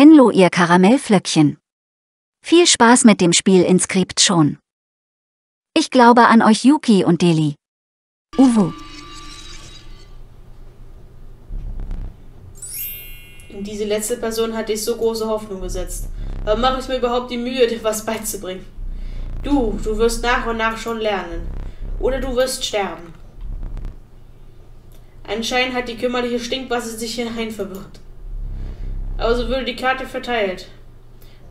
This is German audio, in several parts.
Henlo, ihr Karamellflöckchen. Viel Spaß mit dem Spiel in Skript schon. Ich glaube an euch Yuki und Deli. Uwu. In diese letzte Person hatte ich so große Hoffnung gesetzt. Aber mache ich mir überhaupt die Mühe, dir was beizubringen? Du, du wirst nach und nach schon lernen. Oder du wirst sterben. Anscheinend hat die kümmerliche Stinkwasse sich hinein verwirrt. Aber so würde die Karte verteilt.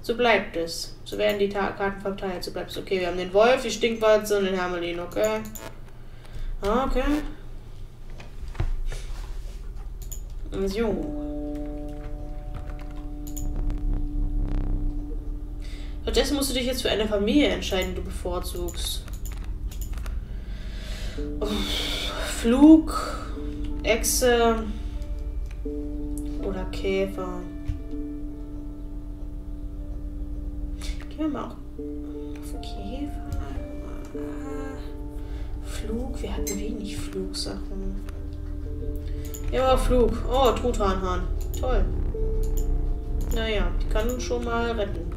So bleibt es. So werden die Karten verteilt. So bleibt es. Okay, wir haben den Wolf, die Stinkwatze und den Hermelin, okay? Ah, okay. So. Stattdessen musst du dich jetzt für eine Familie entscheiden, die du bevorzugst. Oh, Flug, Echse oder Käfer. Gehen wir mal auch auf Käfer. Flug, wir hatten wenig Flugsachen. Ja, Flug. Oh, Truthahnhahn. Toll. Naja, die kann uns schon mal retten.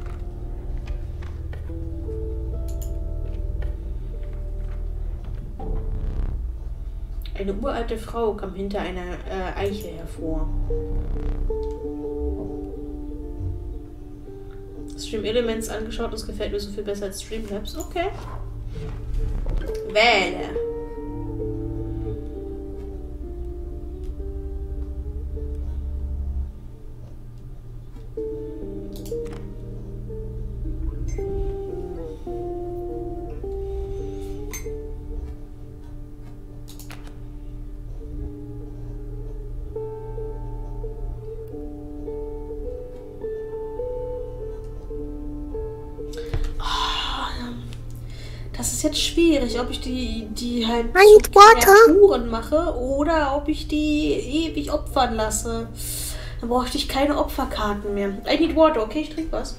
Eine uralte Frau kam hinter einer äh, Eiche hervor. Stream Elements angeschaut, das gefällt mir so viel besser als Streamlabs. Okay. Wähle. Schwierig, ob ich die, die halt zu. Kreaturen mache oder ob ich die ewig opfern lasse. Dann bräuchte ich keine Opferkarten mehr. I need water, okay, ich trinke was.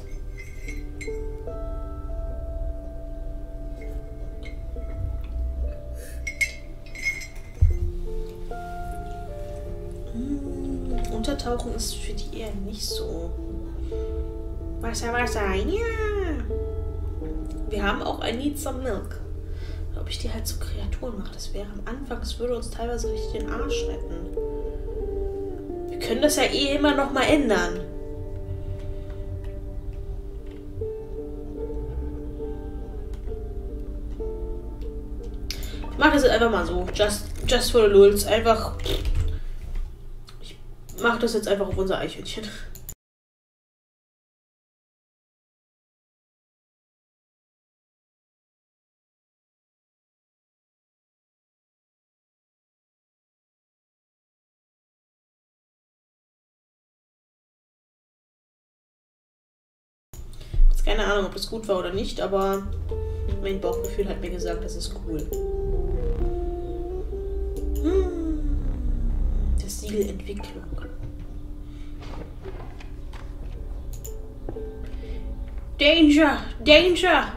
Hm, Untertauchen ist für die eher nicht so. Wasser, Wasser, ja. Wir haben auch ein Need some Milk. Ob ich die halt zu Kreaturen mache, das wäre am Anfang, das würde uns teilweise richtig den Arsch retten. Wir können das ja eh immer noch mal ändern. Ich mache das jetzt einfach mal so. Just, just for the lulz. Einfach. Ich mache das jetzt einfach auf unser Eichhörnchen. Keine Ahnung, ob das gut war oder nicht, aber mein Bauchgefühl hat mir gesagt, das ist cool. Hm, Das Siegel Entwicklung. Danger! Danger!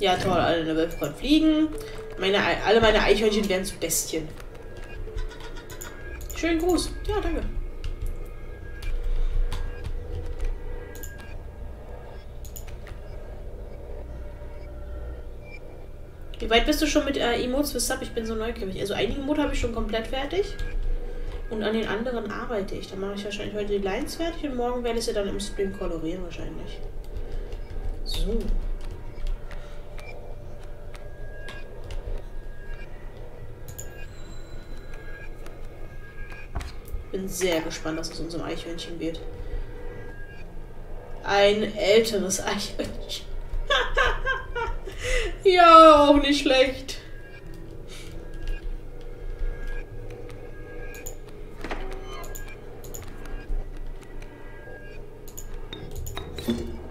Ja, toll, alle in der Welt können fliegen. Meine, Ei- alle meine Eichhörnchen werden zu Bestien. Schönen Gruß. Ja, danke. Wie weit bist du schon mit äh, Emotes für Sub? Ich bin so neugierig. Also einige Emote habe ich schon komplett fertig. Und an den anderen arbeite ich. Dann mache ich wahrscheinlich heute die Lines fertig und morgen werde ich sie dann im Stream kolorieren wahrscheinlich. So. Bin sehr gespannt, was aus unserem Eichhörnchen wird. Ein älteres Eichhörnchen. ja, auch nicht schlecht.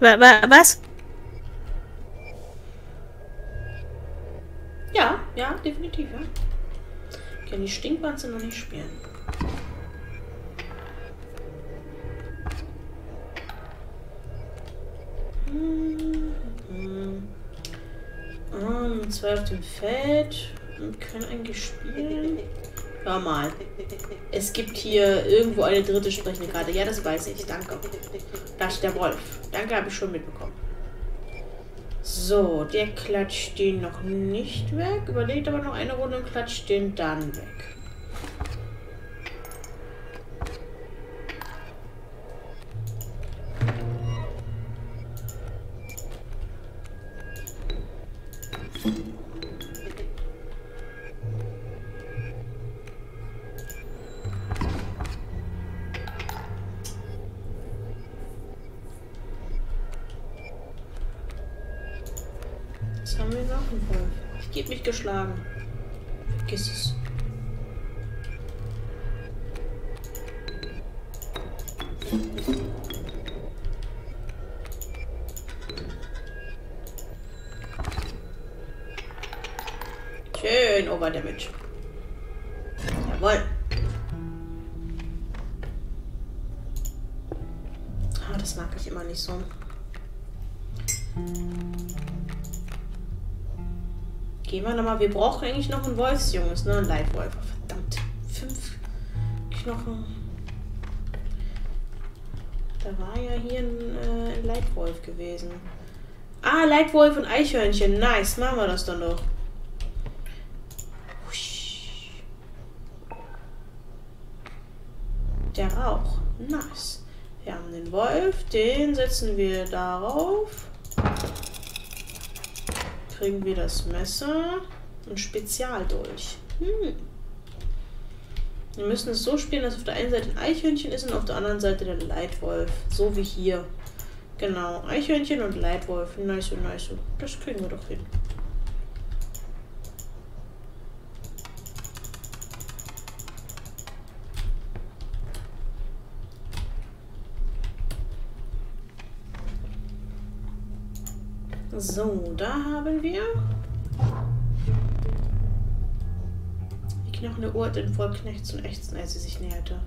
Wa- wa- Was? Ja, ja, definitiv, ja. Ich kann die Stinkwanze noch nicht spielen. Mhm. Ähm, zwei auf dem Feld. Und können eigentlich spielen. Hör mal. Es gibt hier irgendwo eine dritte sprechende Karte. Ja, das weiß ich. Danke. Da ist der Wolf. Danke, habe ich schon mitbekommen. So, der klatscht den noch nicht weg. Überlegt aber noch eine Runde und klatscht den dann weg. Gehen wir brauchen eigentlich noch einen Wolfsjunges, ne? Ein Leitwolf. Verdammt. Fünf Knochen. Da war ja hier ein, äh, Leitwolf gewesen. Ah, Leitwolf und Eichhörnchen. Nice. Machen wir das dann doch. Der Rauch. Nice. Wir haben den Wolf. Den setzen wir darauf kriegen wir das Messer und Spezialdolch. Hm. Wir müssen es so spielen, dass auf der einen Seite ein Eichhörnchen ist und auf der anderen Seite der Leitwolf. So wie hier. Genau, Eichhörnchen und Leitwolf. Nice, nice. Das kriegen wir doch hin. So, da haben wir die knochende Uhr den Vollknecht zum Ächzen, als sie sich näherte.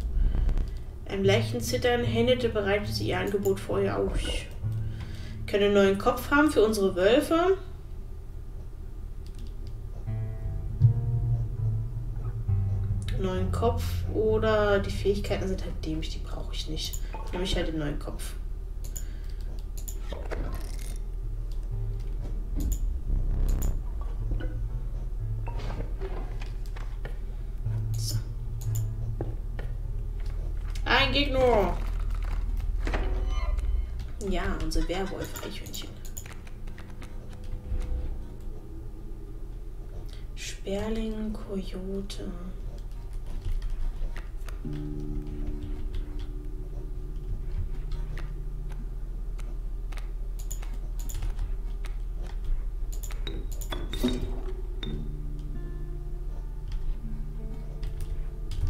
Ein leichten Zittern händete bereitete ihr Angebot vorher auf. Können einen neuen Kopf haben für unsere Wölfe. Neuen Kopf oder die Fähigkeiten sind halt dämlich, die brauche ich nicht. Nehme ich halt den neuen Kopf. Gegner. Ja, unser Werwolf-Eichhörnchen. Sperling, Kojote.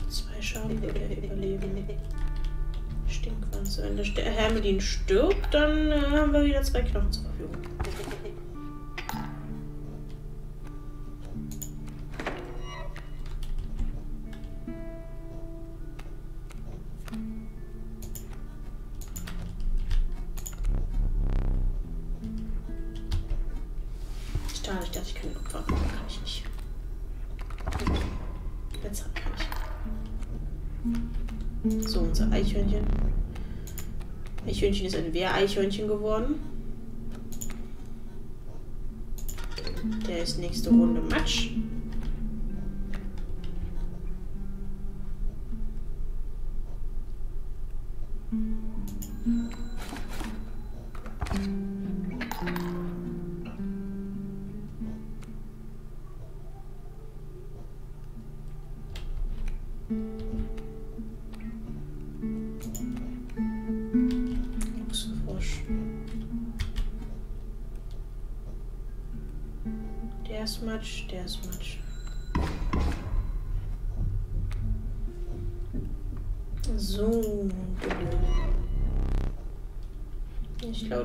Zwei Schaden würde er überleben. Stinkwanze. Wenn der Hermelin stirbt, dann äh, haben wir wieder zwei Knochen zur Verfügung. Ein Wehreichhörnchen geworden. Der ist nächste Runde Matsch.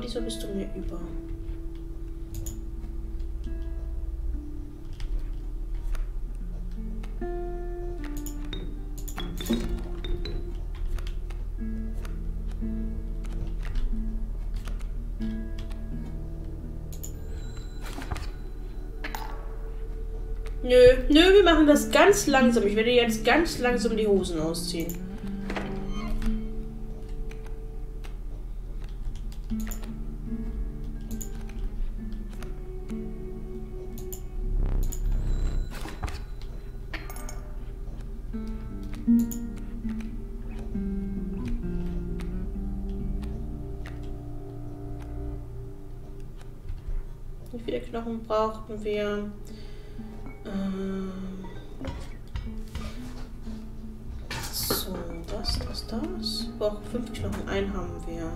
Diesmal bist du mir über. Nö, nö, wir machen das ganz langsam. Ich werde jetzt ganz langsam die Hosen ausziehen. Brauchten wir? Ähm so, das, das, das. Brauchen fünf Knochen. Einen haben wir.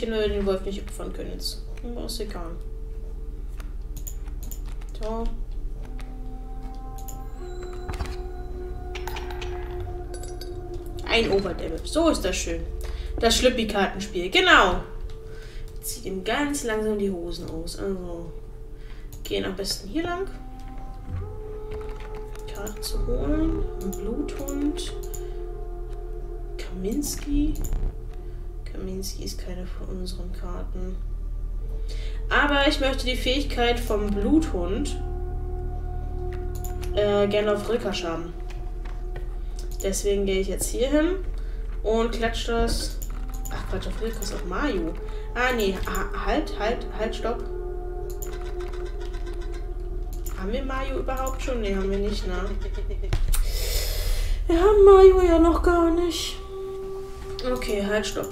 Hin, wir den Wolf nicht opfern können jetzt. Ist egal. So. Ein Overdevil. So ist das schön. Das Schlüppi-Kartenspiel. Genau. Zieht ihm ganz langsam die Hosen aus. Also. Gehen am besten hier lang. Karte zu holen. Ein Bluthund. Kaminski. Kaminski ist keine von unseren Karten. Aber ich möchte die Fähigkeit vom Bluthund äh, gerne auf Rickasch haben. Deswegen gehe ich jetzt hier hin und klatsche das. Ach Quatsch, auf Rickasch auf Mayu. Ah nee, ah, halt, halt, halt, stopp. Haben wir Mayu überhaupt schon? Nee, haben wir nicht, ne? Wir haben Mayu ja noch gar nicht. Okay, halt, stopp.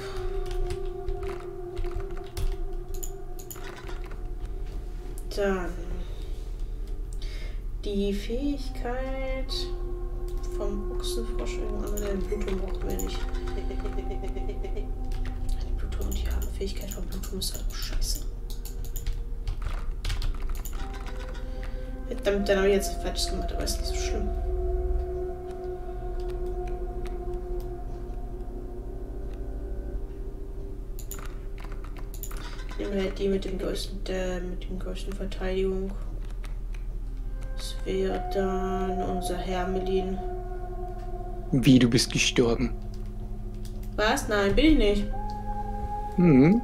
Dann die Fähigkeit vom Ochsenfrosch. Aber den Blutung brauchen wir nicht. Die Blutung und die haben Fähigkeit vom Blutung ist halt auch scheiße. Verdammt, dann habe ich jetzt falsch gemacht, aber ist nicht so schlimm. Die mit dem größten, der, mit dem größten Verteidigung. Das wäre dann unser Hermelin. Wie, du bist gestorben? Was? Nein, bin ich nicht. Hm.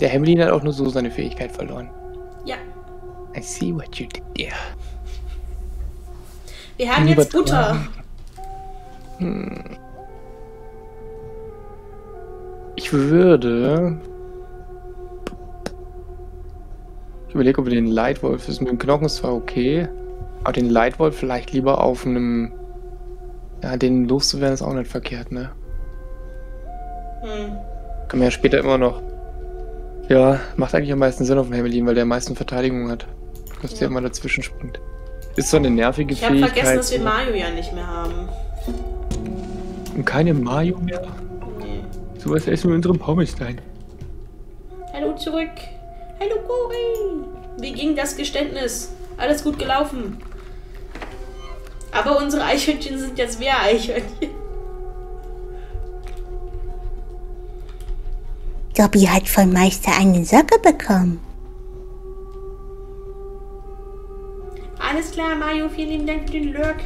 Der Hermelin hat auch nur so seine Fähigkeit verloren. Ja. I see what you did there. Wir haben jetzt Butter. Hm. Ich würde. Überlege, ob wir den Leitwolf. Das mit dem Knochen ist zwar okay, aber den Leitwolf vielleicht lieber auf einem. Ja, den loszuwerden ist auch nicht verkehrt, ne? Hm. Können wir ja später immer noch. Ja, macht eigentlich am meisten Sinn auf dem Hermelin, weil der am meisten Verteidigung hat. Dass der Ja. immer dazwischen springt. Ist so eine nervige Ich habe Fähigkeit. vergessen, dass wir so. Mario ja nicht mehr haben. Und keine Mayo mehr. Nee. Sowas essen wir in unserem Pommestein. Hallo zurück. Hallo Cori. Wie ging das Geständnis? Alles gut gelaufen. Aber unsere Eichhörnchen sind jetzt mehr Eichhörnchen. Dobby hat von Meister eine Socke bekommen. Alles klar, Mario. Vielen lieben Dank für den Lurk.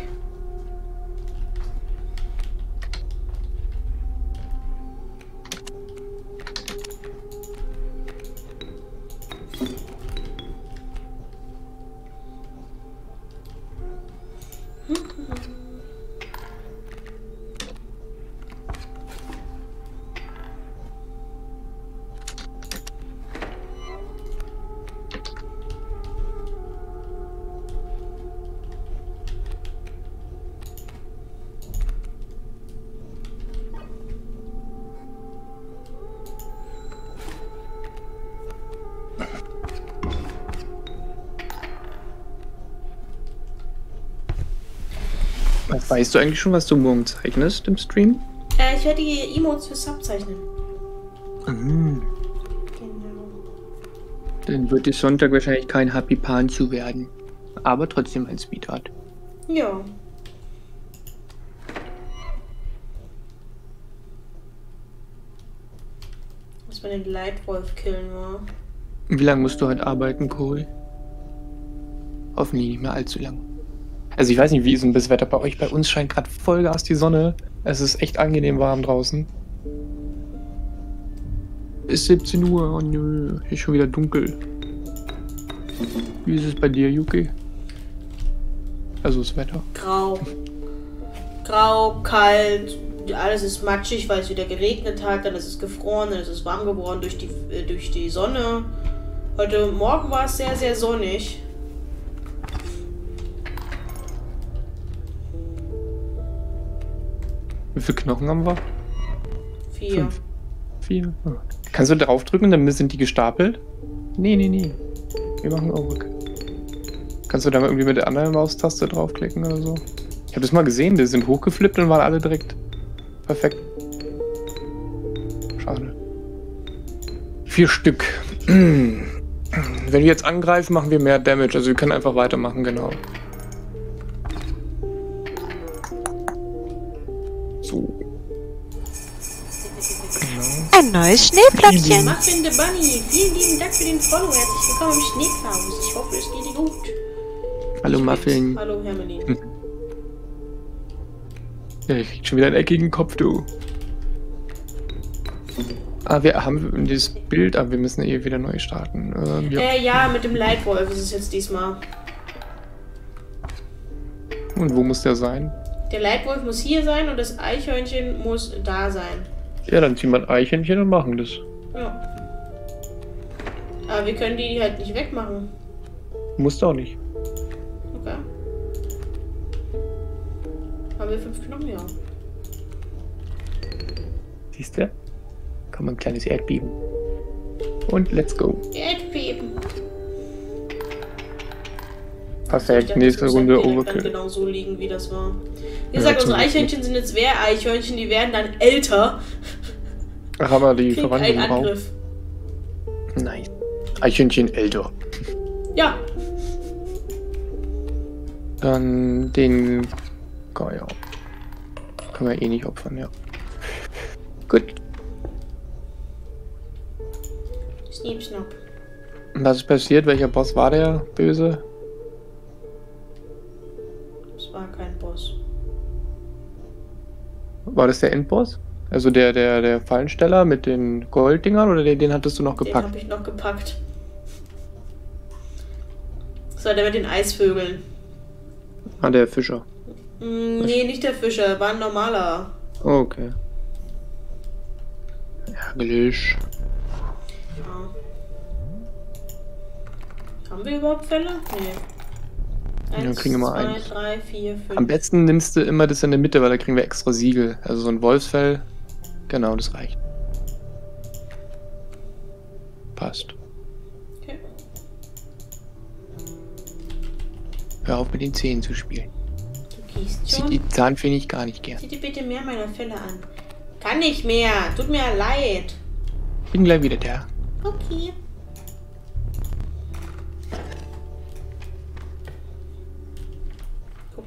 Weißt du eigentlich schon, was du morgen zeichnest im Stream? Äh, ich werde die Emotes für Sub zeichnen. Mhm. Genau. Dann wird es Sonntag wahrscheinlich kein Happy Panzu werden. Aber trotzdem ein Speedart. Ja. Dass wir den Leitwolf killen war. Wie lange musst du heute arbeiten, Cory? Hoffentlich nicht mehr allzu lang. Also ich weiß nicht, wie ist denn das Wetter bei euch? Bei uns scheint gerade Vollgas die Sonne. Es ist echt angenehm warm draußen. Ist 17 Uhr. Oh nö, ist schon wieder dunkel. Wie ist es bei dir, Yuki? Also das Wetter. Grau. Grau, kalt, alles ist matschig, weil es wieder geregnet hat, dann ist es gefroren, dann ist es warm geworden durch die, äh, durch die Sonne. Heute Morgen war es sehr, sehr sonnig. Wie viele Knochen haben wir? Vier. Fünf. Vier. Ah. Kannst du draufdrücken, dann sind die gestapelt? Nee, nee, nee. Wir machen Overkill. Kannst du da mal irgendwie mit der anderen Maustaste draufklicken oder so? Ich habe das mal gesehen, die sind hochgeflippt und waren alle direkt perfekt. Schade. Vier Stück. Wenn wir jetzt angreifen, machen wir mehr Damage. Also wir können einfach weitermachen, genau. Ein neues Schneeflöckchen. Muffin the Bunny, vielen lieben Dank für den Follow. Herzlich willkommen im Schneeklaus. Ich hoffe, es geht dir gut. Hallo Muffin. Hallo Hermelin. Hm. Ja, ich krieg schon wieder einen eckigen Kopf, du. Ah, wir haben dieses Bild, aber wir müssen eh wieder neu starten. Ähm, ja. Äh, ja, mit dem Leitwolf ist es jetzt diesmal. Und wo muss der sein? Der Leitwolf muss hier sein und das Eichhörnchen muss da sein. Ja, dann ziehen wir ein Eichhörnchen und machen das. Ja. Aber wir können die halt nicht wegmachen. Musst auch nicht. Okay. Haben wir fünf Knochen, ja. Siehst du? Komm, ein kleines Erdbeben. Und let's go. Erdbeben. Perfekt, Ich dachte, nächste Runde Overkill. genau so liegen, wie das war. Wie Ja, gesagt, unsere Eichhörnchen sind jetzt Wehr-Eichhörnchen, die werden dann älter. Ach, haben wir die einen drauf? Angriff. Nice. Eichhörnchen älter. Ja, Dann den Geier. Können wir eh nicht opfern, ja. Gut. Sneep, Snap. Was ist passiert? Welcher Boss war der böse? War das der Endboss? Also der, der, der Fallensteller mit den Golddingern oder den, den hattest du noch Den gepackt? habe ich noch gepackt. Das war der mit den Eisvögeln. Ah, der Fischer. Mm, nee, nicht der Fischer, war ein normaler. Oh, okay. Ärgerlich. Ja. Haben wir überhaupt Fälle? Nee. Eins, kriegen wir mal zwei, eins. drei, vier, fünf. Am besten nimmst du immer das in der Mitte, weil da kriegen wir extra Siegel. Also so ein Wolfsfell. Genau, das reicht. Passt. Okay. Hör auf mit den Zähnen zu spielen. Du gehst Sieht schon. die Zahnfee nicht gar nicht gern. Sieh dir bitte mehr meiner Fälle an. Kann nicht mehr. Tut mir leid. Bin gleich wieder da. Okay.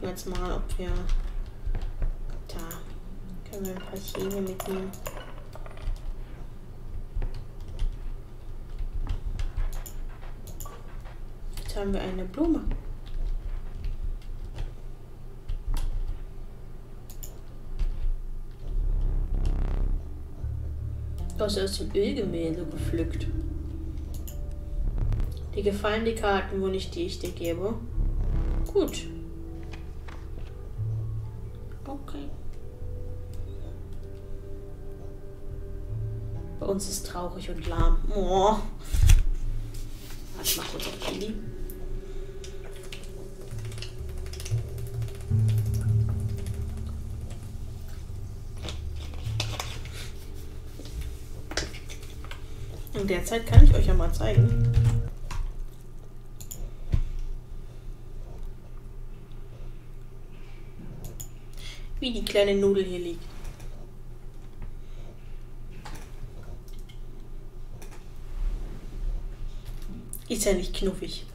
Gucken jetzt mal, ob wir. Da. Können wir ein paar Hähne mitnehmen. Jetzt haben wir eine Blume. aus dem Ölgemälde gepflückt. Dir gefallen die Karten, wo nicht die ich dir gebe? Gut. Okay. Bei uns ist traurig und lahm. Oh. Ich mach kurz auf Kili. In der Zeit kann ich euch ja mal zeigen. Wie die kleine Nudel hier liegt. Ist ja nicht knuffig.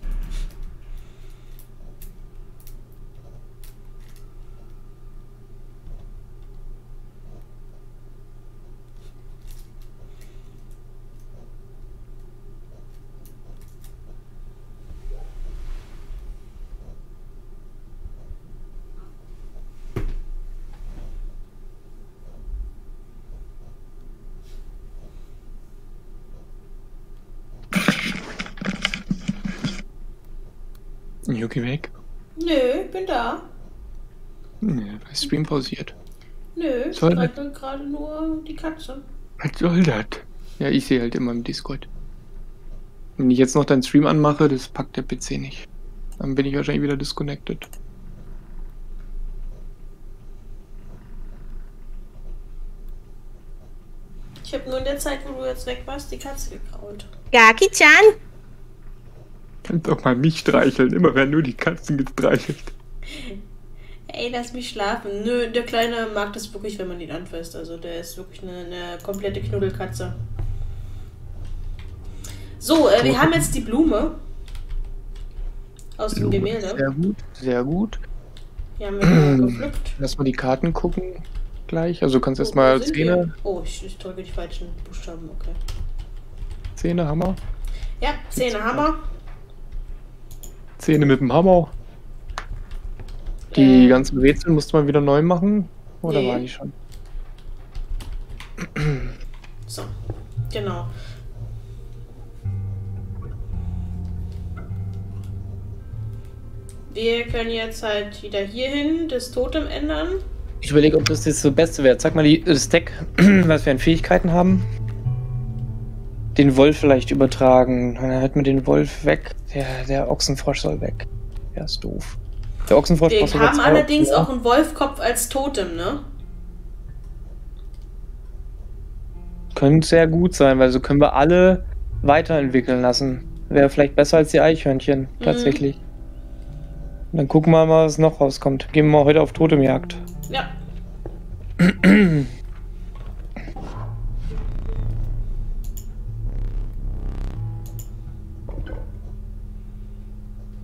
Yuki weg? Nö, ich bin da. Nee, weil Stream pausiert. Nö, ich streichel gerade nur die Katze. Was soll das? Ja, ich sehe halt immer im Discord. Wenn ich jetzt noch deinen Stream anmache, das packt der PC nicht. Dann bin ich wahrscheinlich wieder disconnected. Ich habe nur in der Zeit, wo du jetzt weg warst, die Katze gekrault. Gaki-chan? Kannst doch mal mich streicheln. Immer werden nur die Katzen gestreichelt. Ey, lass mich schlafen. Nö, der Kleine mag das wirklich, wenn man ihn anfasst. Also der ist wirklich eine, eine komplette Knuddelkatze. So, äh, wir haben jetzt die Blume. Aus dem Gemälde. Sehr gut, sehr gut. Die haben wir gepflückt. Lass mal die Karten gucken gleich. Also du kannst Oh, erstmal Zähne, wir? Oh, ich, ich drücke die falschen Buchstaben, okay. Zähne, Hammer. Ja, Zähne Hammer. Zähne mit dem Hammer. Die Äh, ganzen Rätsel musste man wieder neu machen. Oder Nee. war die schon? So, genau. Wir können jetzt halt wieder hier hin das Totem ändern. Ich überlege, ob das das Beste wäre. Sag mal die, das Deck, was wir an Fähigkeiten haben. Den Wolf vielleicht übertragen. Dann halten wir den Wolf weg. Der, der Ochsenfrosch soll weg. Der ist doof. Der Ochsenfrosch Wir haben allerdings auch einen Wolfkopf als Totem, ne? Könnte sehr gut sein, weil so können wir alle weiterentwickeln lassen. Wäre vielleicht besser als die Eichhörnchen, tatsächlich. Dann gucken wir mal, was noch rauskommt. Gehen wir mal heute auf Totemjagd. Ja.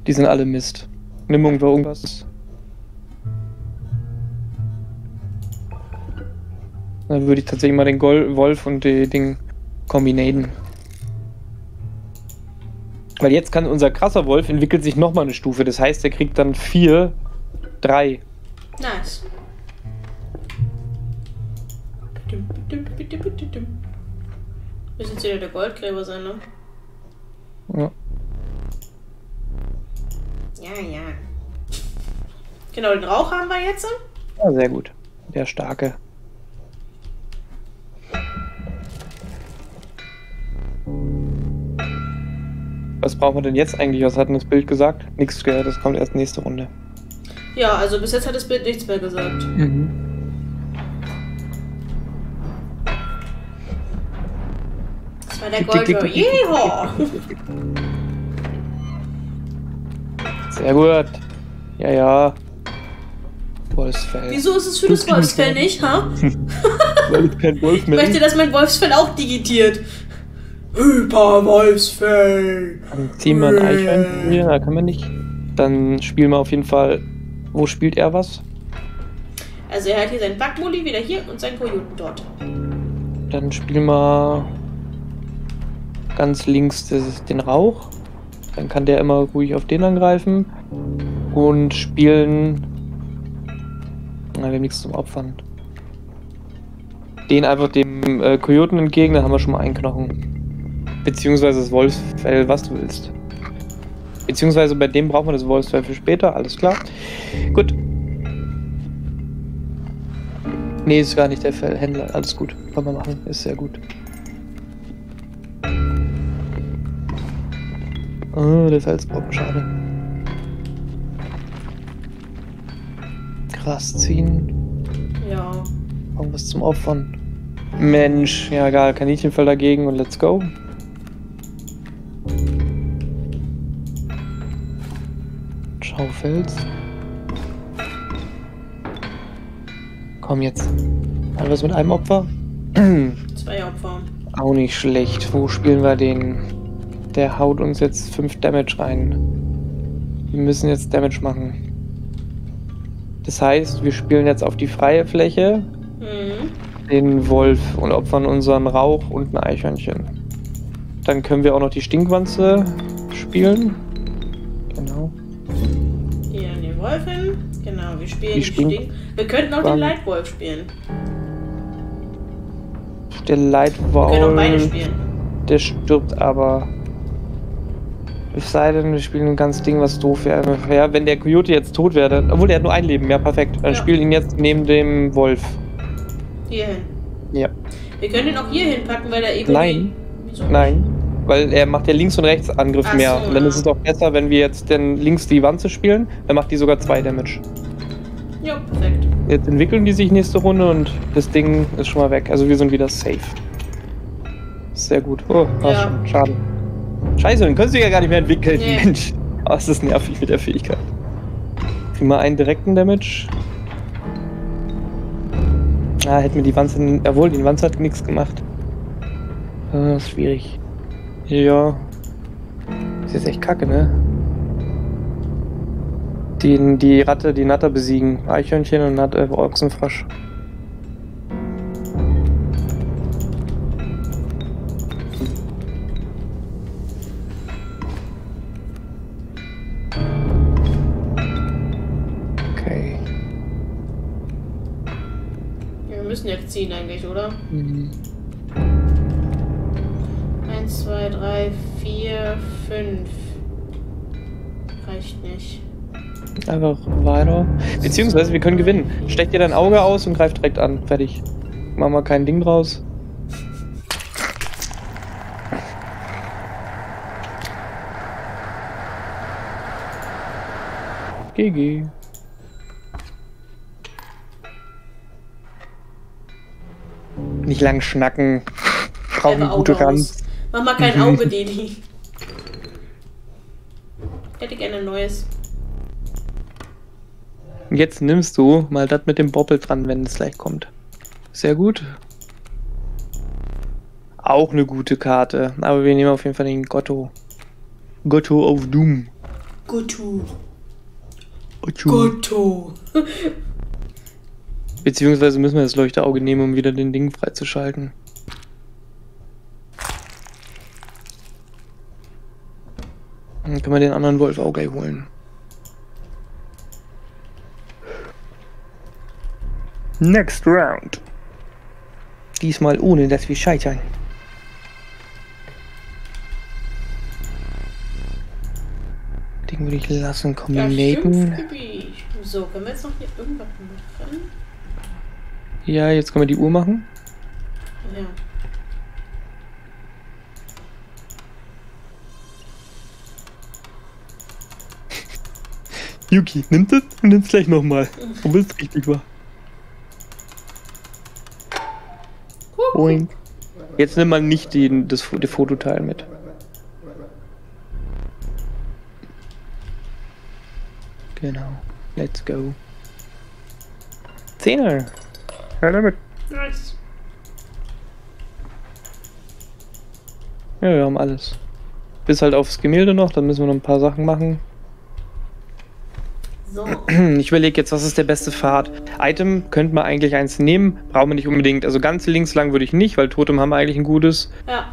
Die sind alle Mist. Nimm irgendwo irgendwas. Dann würde ich tatsächlich mal den Gol Wolf und die Ding kombinieren. Weil jetzt kann unser krasser Wolf entwickelt sich nochmal eine Stufe. Das heißt, er kriegt dann vier, drei. Nice. Muss jetzt wieder der Goldgräber sein, ne? Ja. Ja, ja. Genau, den Rauch haben wir jetzt. Ja, sehr gut. Der starke. Was brauchen wir denn jetzt eigentlich? Was hat denn das Bild gesagt? Nichts, gell? Das kommt erst nächste Runde. Ja, also bis jetzt hat das Bild nichts mehr gesagt. Das war der Tick, tick, Sehr gut. Ja, ja. Wolfsfell. Wieso ist es für das Wolfsfell nicht, ha? Weil ich kein Wolf Ich mehr möchte, dass mein Wolfsfell auch digitiert. Hyper-Wolfsfell! Dann ziehen wir ein Eichhörnchen hier. Da kann man nicht. Dann spielen wir auf jeden Fall. Wo spielt er was? Also er hat hier seinen Backmulli wieder hier und seinen Kojoten dort. Dann spielen wir ganz links das, den Rauch. Dann kann der immer ruhig auf den angreifen. Und spielen. Na, wir haben nichts zum Opfern. Den einfach dem äh, Kojoten entgegen, dann haben wir schon mal einen Knochen. Beziehungsweise das Wolfsfell, was du willst. Beziehungsweise bei dem brauchen wir das Wolfsfell für später, alles klar. Gut. Nee, ist gar nicht der Fellhändler. Alles gut. Kann man machen. Ist sehr gut. Oh, der Felsbrocken, schade. Krass ziehen. Ja. Irgendwas zum Opfern. Mensch, ja egal, Kaninchenfell dagegen und let's go. Schaufels. Komm jetzt. Hat was mit einem Opfer? Zwei Opfer. Auch nicht schlecht. Wo spielen wir den? Der haut uns jetzt 5 Damage rein. Wir müssen jetzt Damage machen. Das heißt, wir spielen jetzt auf die freie Fläche Mhm. den Wolf und opfern unseren Rauch und ein Eichhörnchen. Dann können wir auch noch die Stinkwanze spielen. Genau. Hier an den Wolf hin. Genau, wir spielen Die Stink-. Wir könnten auch Wann? den Leitwolf spielen. Der Wir können auch beide Leitwolf, spielen. der stirbt aber. Es sei denn, wir spielen ein ganz Ding, was doof wäre. Ja, wenn der Coyote jetzt tot wäre, dann- obwohl der hat nur ein Leben, ja perfekt. Dann Ja. spiel ihn jetzt neben dem Wolf. Hier hin. Ja. Wir können ihn auch hier hinpacken, weil er eh. Nein. Wieso? Nein, weil er macht ja links und rechts Angriff Ach mehr. so, Und dann ja. ist es doch besser, wenn wir jetzt denn links die Wanze spielen. Dann macht die sogar zwei Damage. Ja, perfekt. Jetzt entwickeln die sich nächste Runde und das Ding ist schon mal weg. Also wir sind wieder safe. Sehr gut. Oh, war Ja. schon. Schade. Scheiße, dann können sie ja gar nicht mehr entwickeln. Nee. Mensch. Oh, ist das nervig mit der Fähigkeit. Kriegen wir einen direkten Damage. Ah, hätten wir die Wanze. Jawohl, die Wanze hat nichts gemacht. Ah, ist schwierig. Ja. Ist jetzt echt kacke, ne? Die, die Ratte, die Natter besiegen. Eichhörnchen und Nat äh, Ochsenfrosch. Müssen jetzt ziehen eigentlich, oder? Mhm. Eins, zwei, drei, vier, fünf. Reicht nicht. Einfach weiter. Beziehungsweise wir können gewinnen. Steck dir dein Auge aus und greif direkt an. Fertig. Machen wir kein Ding draus. GG. Nicht lang schnacken. Brauchen Einfach gute aus. Mach mal kein Auge, Didi. Ich hätte gerne ein neues. Jetzt nimmst du mal das mit dem Boppel dran, wenn es gleich kommt. Sehr gut. Auch eine gute Karte. Aber wir nehmen auf jeden Fall den Gotto. Gotto auf Doom. Gotu. Gotto. Gotu. Beziehungsweise müssen wir das Leuchterauge nehmen, um wieder den Ding freizuschalten. Dann können wir den anderen Wolf auch gleich holen. Next round. Diesmal ohne, dass wir scheitern. Den würde ich lassen. Ja, stimmt, Bibi. So, können wir jetzt noch hier irgendwas machen? Ja, jetzt können wir die Uhr machen. Ja. Yuki, nimm das und nimm's gleich nochmal. Obwohl es richtig war. Boing. Jetzt nimm mal nicht den, das, das Fototeil mit. Genau. Let's go. Zehner. Ja, damit. Nice. Ja, wir haben alles. Bis halt aufs Gemälde noch, dann müssen wir noch ein paar Sachen machen. So. Ich überlege jetzt, was ist der beste Pfad? Item könnte man eigentlich eins nehmen, brauchen wir nicht unbedingt. Also ganz links lang würde ich nicht, weil Totem haben wir eigentlich ein gutes. Ja.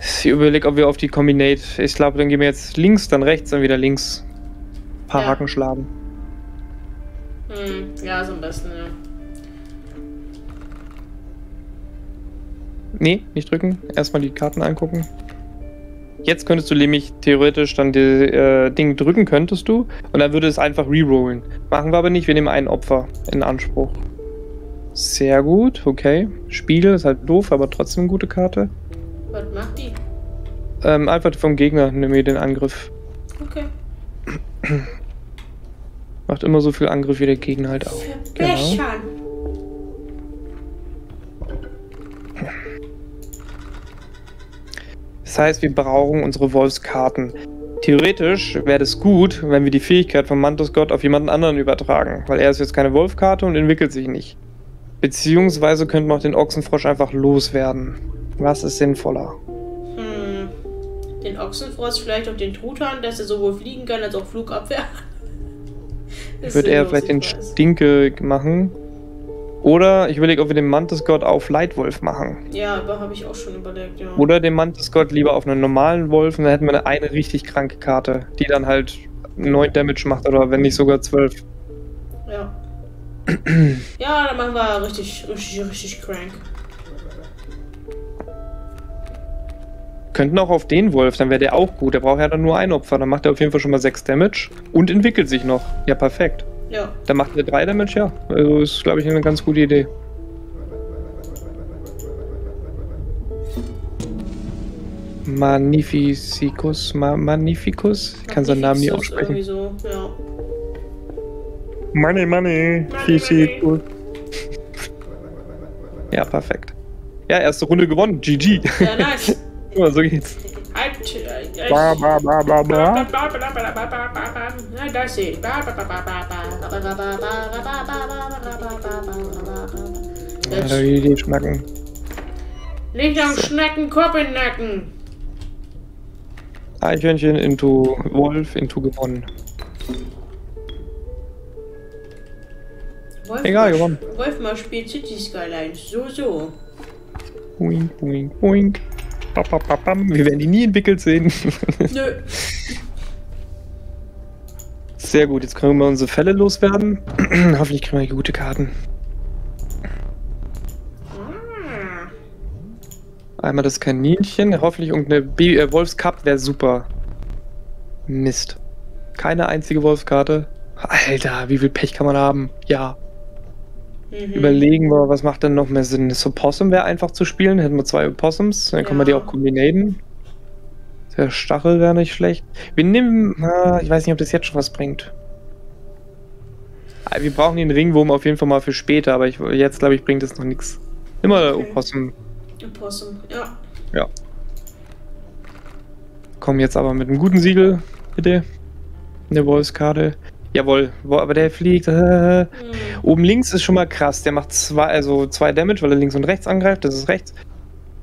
Ich überlege, ob wir auf die Combinate. Ich glaube, dann gehen wir jetzt links, dann rechts, dann wieder links. Ein paar Ja. Haken schlagen. Hm, ja, so am besten, ja. Nee, nicht drücken. Erstmal die Karten angucken. Jetzt könntest du nämlich theoretisch dann die äh, Ding drücken, könntest du. Und dann würde es einfach rerollen. Machen wir aber nicht, wir nehmen ein Opfer in Anspruch. Sehr gut, okay. Spiel ist halt doof, aber trotzdem eine gute Karte. Was macht die? Ähm, einfach vom Gegner nimm mir den Angriff. Okay. Macht immer so viel Angriff wie der Gegner halt auch. Verbechern. Das heißt, wir brauchen unsere Wolfskarten. Theoretisch wäre das gut, wenn wir die Fähigkeit von Mantus Gott auf jemanden anderen übertragen, weil er ist jetzt keine Wolfkarte und entwickelt sich nicht. Beziehungsweise könnten wir auch den Ochsenfrosch einfach loswerden. Was ist sinnvoller? Hm. Den Ochsenfrost, vielleicht auch den Truthahn, dass er sowohl fliegen kann als auch Flugabwehr. Ich würde eher vielleicht den Stinke machen. Oder ich überlege, ob wir den Mantis Gott auf Leitwolf machen. Ja, aber habe ich auch schon überlegt, ja. Oder den Mantis Gott lieber auf einen normalen Wolf und dann hätten wir eine richtig kranke Karte, die dann halt 9 Damage macht oder wenn nicht sogar 12. Ja. ja, dann machen wir richtig, richtig, richtig crank. könnten auch auf den Wolf, dann wäre der auch gut. Der braucht ja dann nur ein Opfer. Dann macht er auf jeden Fall schon mal 6 Damage und entwickelt sich noch. Ja, perfekt. Ja. Dann macht er 3 Damage, ja. Also ist, glaube ich, eine ganz gute Idee. Magnificus, Ma Magnificus? Ich kann seinen Namen nie Magnificus aussprechen. So, ja. Money, money, Money, Ja, perfekt. Ja, erste Runde gewonnen. GG. Ja, nice. So geht's. Das ist. Ja, die, schnacken. Liegt am Schnecken, Kopf in Nacken. Eichhörnchen into Wolf into gewonnen. Wolf Egal, gewonnen. Wolf mal spielt City Skylines. So, so. Boing, boing, boing. Wir werden die nie entwickelt sehen. Nö. Sehr gut, jetzt können wir unsere Fälle loswerden. Hoffentlich kriegen wir gute Karten. Einmal das Kaninchen, hoffentlich irgendeine B äh, Wolfscup wäre super. Mist. Keine einzige Wolfskarte. Alter, wie viel Pech kann man haben? Ja. Mhm. Überlegen wir, was macht denn noch mehr Sinn? Das Opossum wäre einfach zu spielen. Hätten wir zwei Opossums, dann können wir die Ja. auch kombinieren. Der Stachel wäre nicht schlecht. Wir nehmen, na, ich weiß nicht, ob das jetzt schon was bringt. Ah, Wir brauchen den Ringwurm auf jeden Fall mal für später, aber ich, jetzt glaube ich, bringt es noch nichts. Immer der Okay. Opossum. Ein Possum. Ja. Ja. Komm jetzt aber mit einem guten Siegel, bitte. Eine Wolfskarte. Jawohl, wo, aber der fliegt. Äh. Hm. Oben links ist schon mal krass. Der macht zwei, also zwei Damage, weil er links und rechts angreift. Das ist rechts.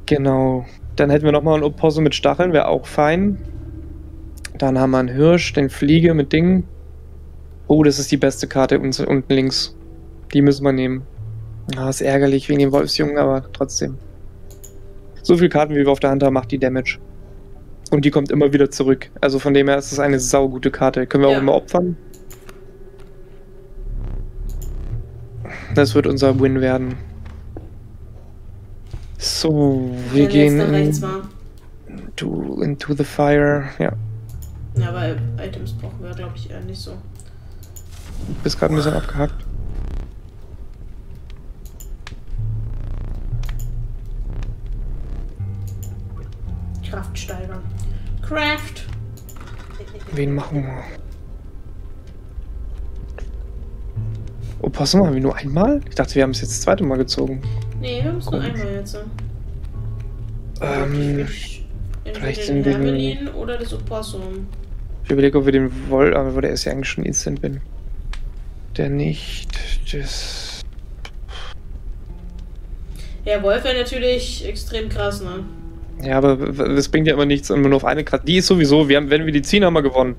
Genau. Dann hätten wir nochmal einen Opossum mit Stacheln, wäre auch fein. Dann haben wir einen Hirsch, den Fliege mit Dingen. Oh, das ist die beste Karte unten links. Die müssen wir nehmen. Ah, ist ärgerlich wegen dem Wolfsjungen, aber trotzdem. So viele Karten, wie wir auf der Hand haben, macht die Damage. Und die kommt immer wieder zurück. Also von dem her ist es eine saugute Karte. Können wir auch Ja. immer opfern. Das wird unser Win werden. So, wir Wenn gehen in, war. into, the fire. Ja, Ja, aber Items brauchen wir, glaube ich, eher nicht so. bist gerade ein bisschen abgehackt. Kraft steigern. Craft. Wen machen wir? Opossum haben wir nur einmal? Ich dachte, wir haben es jetzt das zweite Mal gezogen. Nee, wir müssen nur Komisch. einmal jetzt. Ähm, vielleicht den sind wir- Hermelin oder das Opossum. ich überlege, ob wir den wollen, aber der ist ja eigentlich schon instant bin. Der nicht. Das. Ja, Wolf wäre natürlich extrem krass, ne? Ja, aber das bringt ja immer nichts, immer nur auf eine Karte. Die ist sowieso, wir haben, wenn wir die ziehen, haben wir gewonnen.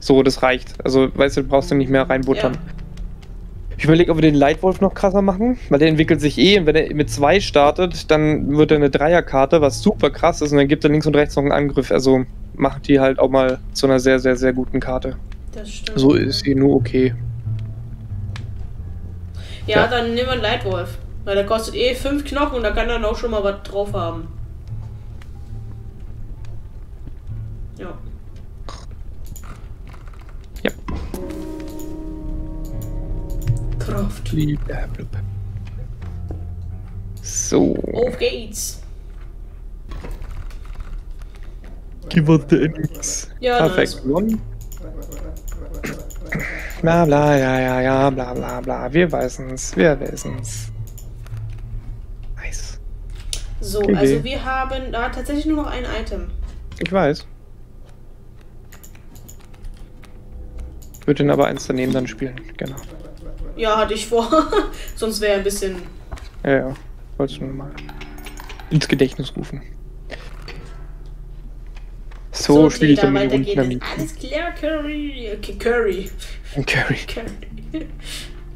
So, das reicht. Also, weißt du, du brauchst du nicht mehr reinbuttern. Ja. Ich überlege, ob wir den Leitwolf noch krasser machen, weil der entwickelt sich eh und wenn er mit zwei startet, dann wird er eine Dreierkarte, was super krass ist und dann gibt er links und rechts noch einen Angriff. Also macht die halt auch mal zu einer sehr, sehr, sehr guten Karte. Das stimmt. So ist sie nur okay. Ja, Ja. dann nehmen wir einen Leitwolf. Weil der kostet eh 5 Knochen und da kann dann auch schon mal was drauf haben. Ja. Ja. Kraft. Blablabla. So. Auf geht's. Us the NX. Ja, Perfekt. nice. Bla bla, ja, ja, ja, bla bla bla. Wir wissen's, wir wissen's. Nice. So, Okay. also wir haben da tatsächlich nur noch ein Item. Ich weiß. Ich würde den aber eins daneben dann spielen, genau. Ja, hatte ich vor. Sonst wäre ein bisschen. Ja, ja. Wolltest du nur mal ins Gedächtnis rufen. So, spiele ich dann mit den Runden es. Alles klar, Curry. Okay, Curry. Curry. Curry.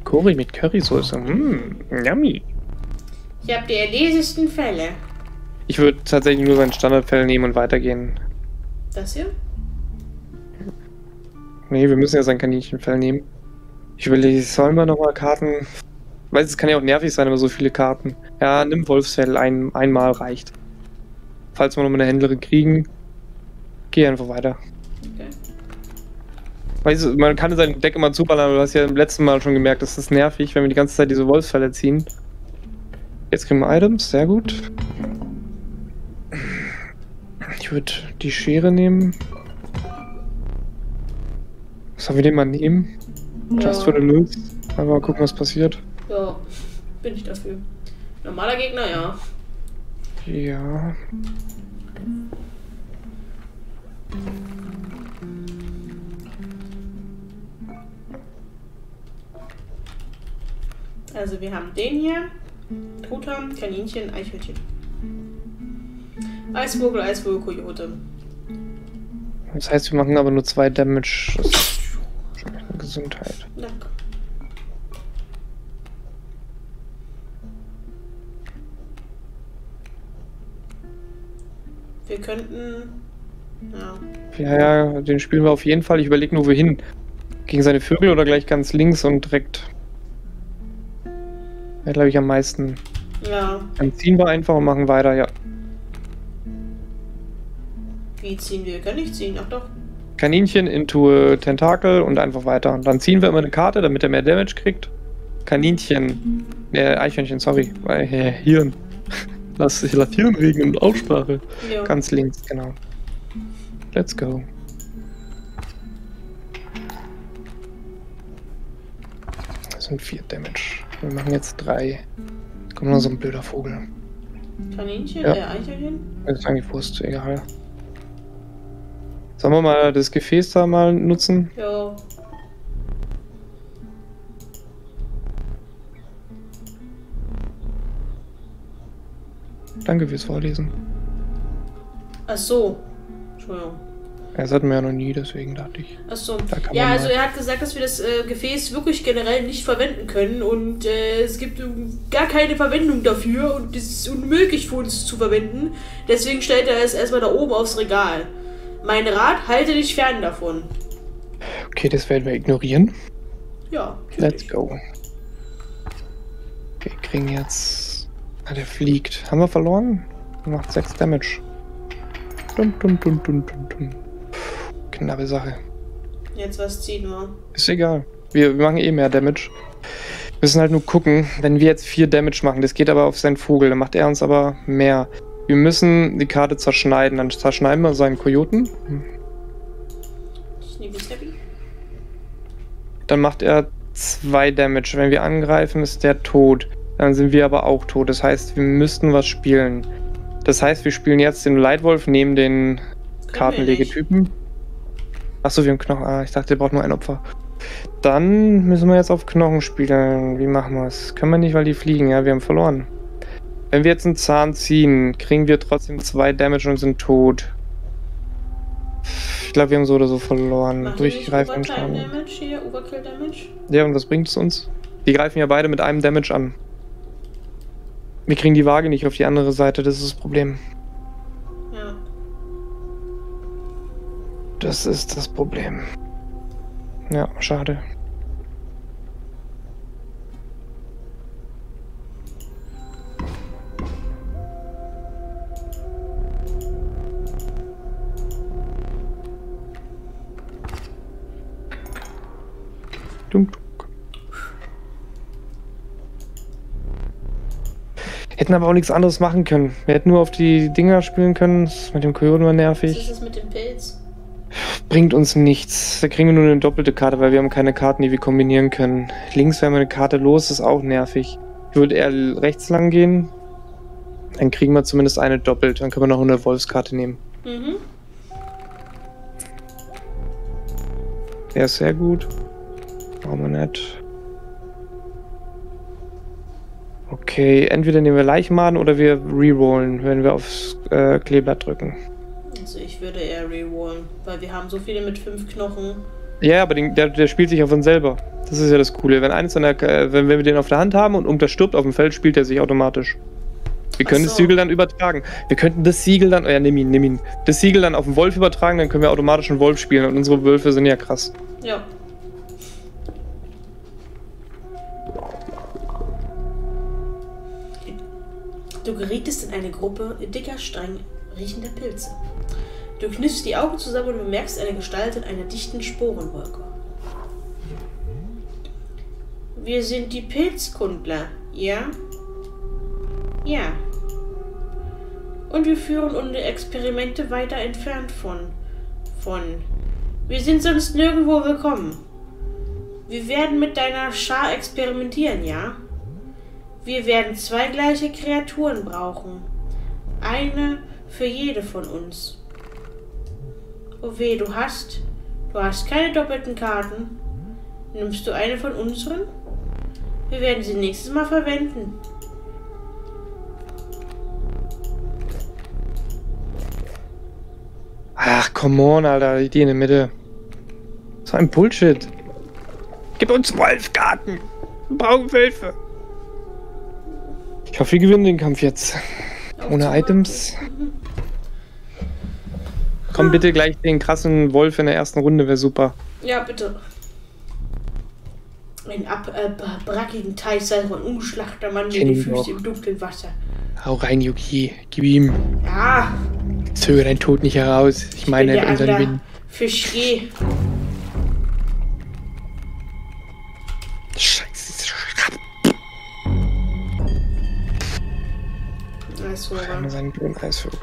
Curry mit Currysoße. Mmm, yummy. Ich habe die erlesesten Fälle. Ich würde tatsächlich nur seinen Standardfell nehmen und weitergehen. Das hier? Nee, wir müssen ja sein Kaninchenfell nehmen. Ich überlege, sollen wir nochmal Karten. Weiß, es kann ja auch nervig sein, aber so viele Karten. Ja, nimm Wolfsfell, ein, einmal reicht. falls wir noch mal eine Händlerin kriegen, geh einfach weiter. Okay. Weißt du, man kann sein Deck immer zuballern, aber du hast ja im letzten Mal schon gemerkt, das ist nervig, wenn wir die ganze Zeit diese Wolfsfälle ziehen. Jetzt kriegen wir Items, sehr gut. Ich würde die Schere nehmen. Sollen wir den mal nehmen? Just for the looks. Einfach mal gucken, was passiert. Ja, bin ich dafür. Normaler Gegner, ja. Ja. Also wir haben den hier. Truthahn, Kaninchen, Eichhörnchen. Eisvogel, Eisvogel, Kojote. Das heißt, wir machen aber nur zwei Damage. Das ist schon echt eine Gesundheit. Danke. Wir könnten. Ja. Ja, ja, den spielen wir auf jeden Fall. Ich überlege nur, wohin. Gegen seine Vögel oder gleich ganz links und direkt. Ja, glaube ich, am meisten. Ja. Dann ziehen wir einfach und machen weiter, ja. Wie ziehen wir? Können nicht ziehen. Ach doch. Kaninchen into a Tentakel und einfach weiter. Und dann ziehen wir immer eine Karte, damit er mehr Damage kriegt. Kaninchen. Äh, Eichhörnchen, sorry. Äh, Hirn. Lass lass Hirn regnen und Aussprache. Ja. Ganz links, genau. Let's go. Das sind vier Damage. Wir machen jetzt drei. Kommt noch so ein blöder Vogel. Kaninchen? Ja. Äh, Eichhörnchen? Das ist eigentlich Wurst, egal. Sollen wir mal das Gefäß da mal nutzen? Ja. Danke fürs Vorlesen. Ach so. Entschuldigung. Das hatten wir ja noch nie, deswegen dachte ich. Ach so. Ja, also er hat gesagt, dass wir das äh, Gefäß wirklich generell nicht verwenden können und äh, es gibt gar keine Verwendung dafür und es ist unmöglich für uns zu verwenden. Deswegen stellt er es erstmal da oben aufs Regal. Mein Rat, halte dich fern davon. Okay, das werden wir ignorieren. Ja, Let's go. Okay, kriegen jetzt. Ah, der fliegt. Haben wir verloren? Er macht 6 Damage. Dun, dun, dun, dun, dun, dun. Puh, Knappe Sache. Jetzt was ziehen wir? Ist egal. Wir, wir machen eh mehr Damage. Wir müssen halt nur gucken, wenn wir jetzt 4 Damage machen, das geht aber auf seinen Vogel, dann macht er uns aber mehr. Wir müssen die Karte zerschneiden. Dann zerschneiden wir seinen Kojoten. Dann macht er 2 Damage. Wenn wir angreifen, ist der tot. Dann sind wir aber auch tot. Das heißt, wir müssten was spielen. Das heißt, wir spielen jetzt den Leitwolf neben den. Kartenlegetypen. Achso, wir haben Knochen. Ah, ich dachte, der braucht nur ein Opfer. Dann müssen wir jetzt auf Knochen spielen. Wie machen wir es? Können wir nicht, weil die fliegen. Ja, wir haben verloren. Wenn wir jetzt einen Zahn ziehen, kriegen wir trotzdem zwei Damage und sind tot. Ich glaube, wir haben so oder so verloren. Durchgreifen und schauen. Damage hier? Overkill Damage? Ja, und was bringt es uns? Die greifen ja beide mit einem Damage an. Wir kriegen die Waage nicht auf die andere Seite, das ist das Problem. Ja. Das ist das Problem. Ja, schade. Dunk, dunk. Hätten aber auch nichts anderes machen können. Wir hätten nur auf die Dinger spielen können. Das mit dem Kojoten war Was nervig. ist das mit dem Pilz? Bringt uns nichts. Da kriegen wir nur eine doppelte Karte, weil wir haben keine Karten, die wir kombinieren können. Links wäre eine Karte los, ist auch nervig. Ich würde eher rechts lang gehen. Dann kriegen wir zumindest eine doppelt. Dann können wir noch eine Wolfskarte nehmen. Mhm. Der ist sehr gut. Brauchen wir nicht. Okay, entweder nehmen wir Leichmaden oder wir rerollen, wenn wir aufs äh, Kleeblatt drücken. Also ich würde eher rerollen, weil wir haben so viele mit fünf Knochen. Ja, aber den, der, der spielt sich auf uns selber. Das ist ja das Coole. Wenn eines der, äh, wenn, wenn wir den auf der Hand haben und unter stirbt auf dem Feld, spielt er sich automatisch. Wir können Ach das so. Siegel dann übertragen. Wir könnten das Siegel dann, oh ja, nimm ihn, nimm ihn. Das Siegel dann auf den Wolf übertragen, dann können wir automatisch einen Wolf spielen und unsere Wölfe sind ja krass. Ja. Du gerietest in eine Gruppe dicker, streng, Riechen der Pilze. Du kniffst die Augen zusammen und bemerkst eine Gestalt in einer dichten Sporenwolke. Wir sind die Pilzkundler, ja? Ja. Und wir führen unsere Experimente weiter entfernt von. von. Wir sind sonst nirgendwo willkommen. Wir werden mit deiner Schar experimentieren, ja? Wir werden zwei gleiche Kreaturen brauchen. Eine für jede von uns. Oh weh, du hast. Du hast keine doppelten Karten. Nimmst du eine von unseren? Wir werden sie nächstes Mal verwenden. Ach, come on, Alter. Die in der Mitte. So ein Bullshit. Gib uns Wolfgarten. Wir brauchen Hilfe. Ich hoffe, wir gewinnen den Kampf jetzt. Ohne Items. Komm bitte gleich den krassen Wolf in der ersten Runde, wäre super. Ja, bitte. Ein ab, äh, Teich sei ein ungeschlachter Mann mit Kenn die ich Füße noch. im dunklen Wasser. Hau rein, Yuki. Gib ihm. Ja, Zögere deinen Tod nicht heraus. Ich meine bin der unseren Ander. Win. Fisch Eisvogel. Blöden Eisvogel.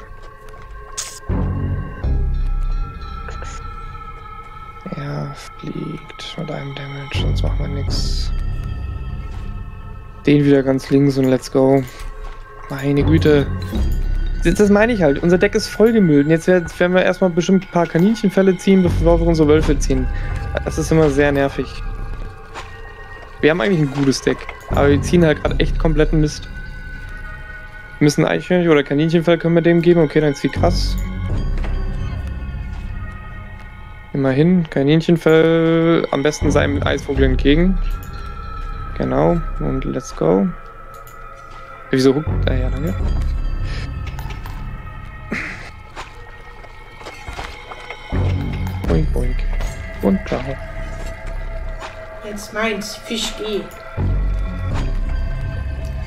Er fliegt mit einem Damage, sonst machen wir nichts. Den wieder ganz links und let's go. Meine Güte. Das meine ich halt. Unser Deck ist vollgemüllt. Und jetzt werden wir erstmal bestimmt ein paar Kaninchenfälle ziehen, bevor wir unsere Wölfe ziehen. Das ist immer sehr nervig. Wir haben eigentlich ein gutes Deck. Aber wir ziehen halt gerade echt kompletten Mist. Wir müssen Eichhörnchen oder Kaninchenfell können wir dem geben. Okay, dann ist die krass. Immerhin, Kaninchenfell am besten seinem Eisvogel entgegen. Genau, und let's go. Wieso huckt? Ah ja, danke. Boink, boink. Und ciao. Jetzt meins. Fisch geh.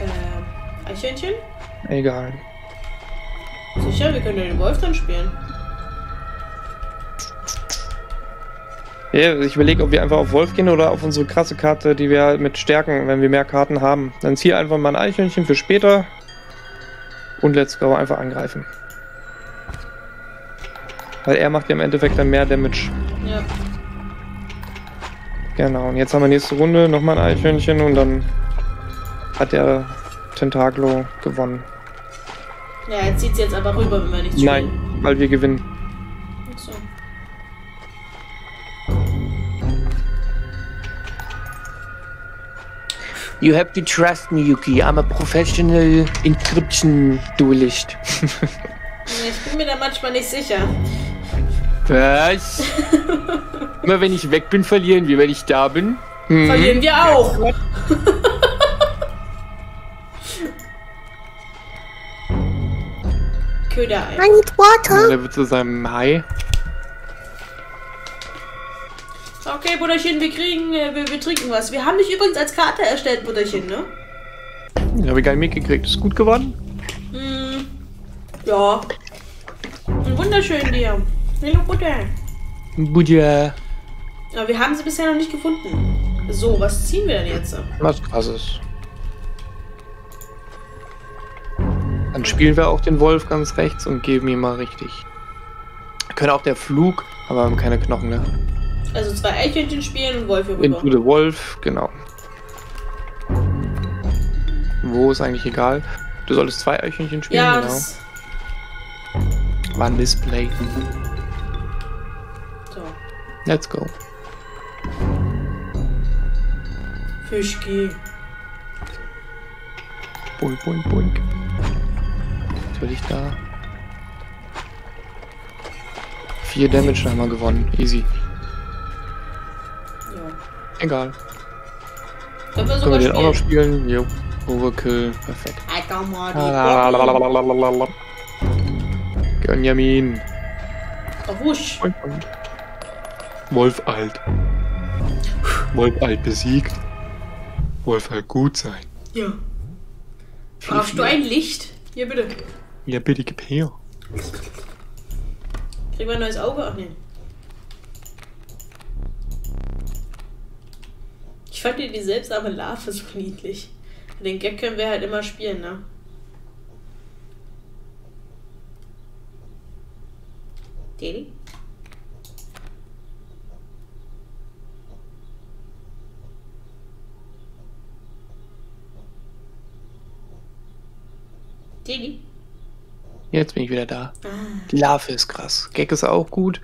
Ähm, Eichhörnchen? Egal. Sicher, wir können ja den Wolf dann spielen. Ja, ich überlege, ob wir einfach auf Wolf gehen oder auf unsere krasse Karte, die wir halt mit Stärken, wenn wir mehr Karten haben. Dann zieh einfach mal ein Eichhörnchen für später. Und let's go, einfach angreifen. Weil er macht ja im Endeffekt dann mehr Damage. Ja. Genau, und jetzt haben wir nächste Runde nochmal ein Eichhörnchen und dann hat der Tentaklo gewonnen. Ja, er zieht jetzt aber rüber, wenn wir nichts Nein, spielen. weil wir gewinnen. Ach so. You have to trust me, Yuki. I'm a professional encryption duelist. Ich bin mir da manchmal nicht sicher. Was? Immer wenn ich weg bin, verlieren wir. Wenn ich da bin, Mhm. Verlieren wir auch. Köderei. I need water. Der wird zu seinem Hai. Okay, Butterchen, wir kriegen, äh, wir, wir trinken was. Wir haben dich übrigens als Karte erstellt, Butterchen, ne? Habe ich gar nicht mitgekriegt. Ist gut geworden? Hm. Ja. Ein wunderschön dir. Hallo, Butter. Buddha. Aber wir haben sie bisher noch nicht gefunden. So, was ziehen wir denn jetzt? Was krasses. Dann spielen wir auch den Wolf ganz rechts und geben ihm mal richtig. Können auch der Flug, aber haben keine Knochen mehr. Also zwei Eichhörnchen spielen und Wolfe rüber. Into the Wolf, genau. Wo ist eigentlich egal. Du solltest zwei Eichhörnchen spielen, Ja, genau. das, War ein Display. so. Let's go. Fischki. Boink, boink, boink. Was will ich da? Vier Damage haben wir gewonnen. Easy. Ja. Egal. Können wir Können wir den auch noch spielen. Jo. Overkill. Perfekt. Gönjamin. Oh, wusch. Boink, boink. Wolf alt. Wolf alt besiegt. Wolf alt gut sein. Ja. Brauchst du ein Licht? Hier, bitte. Ja, bitte gib her. Kriegen wir ein neues Auge? Ach nee. Ich fand die, die seltsame Larve so niedlich. Den Gag können wir halt immer spielen, ne? Deli? Deli? Jetzt bin ich wieder da. Ah. Die Larve ist krass. Gag ist auch gut.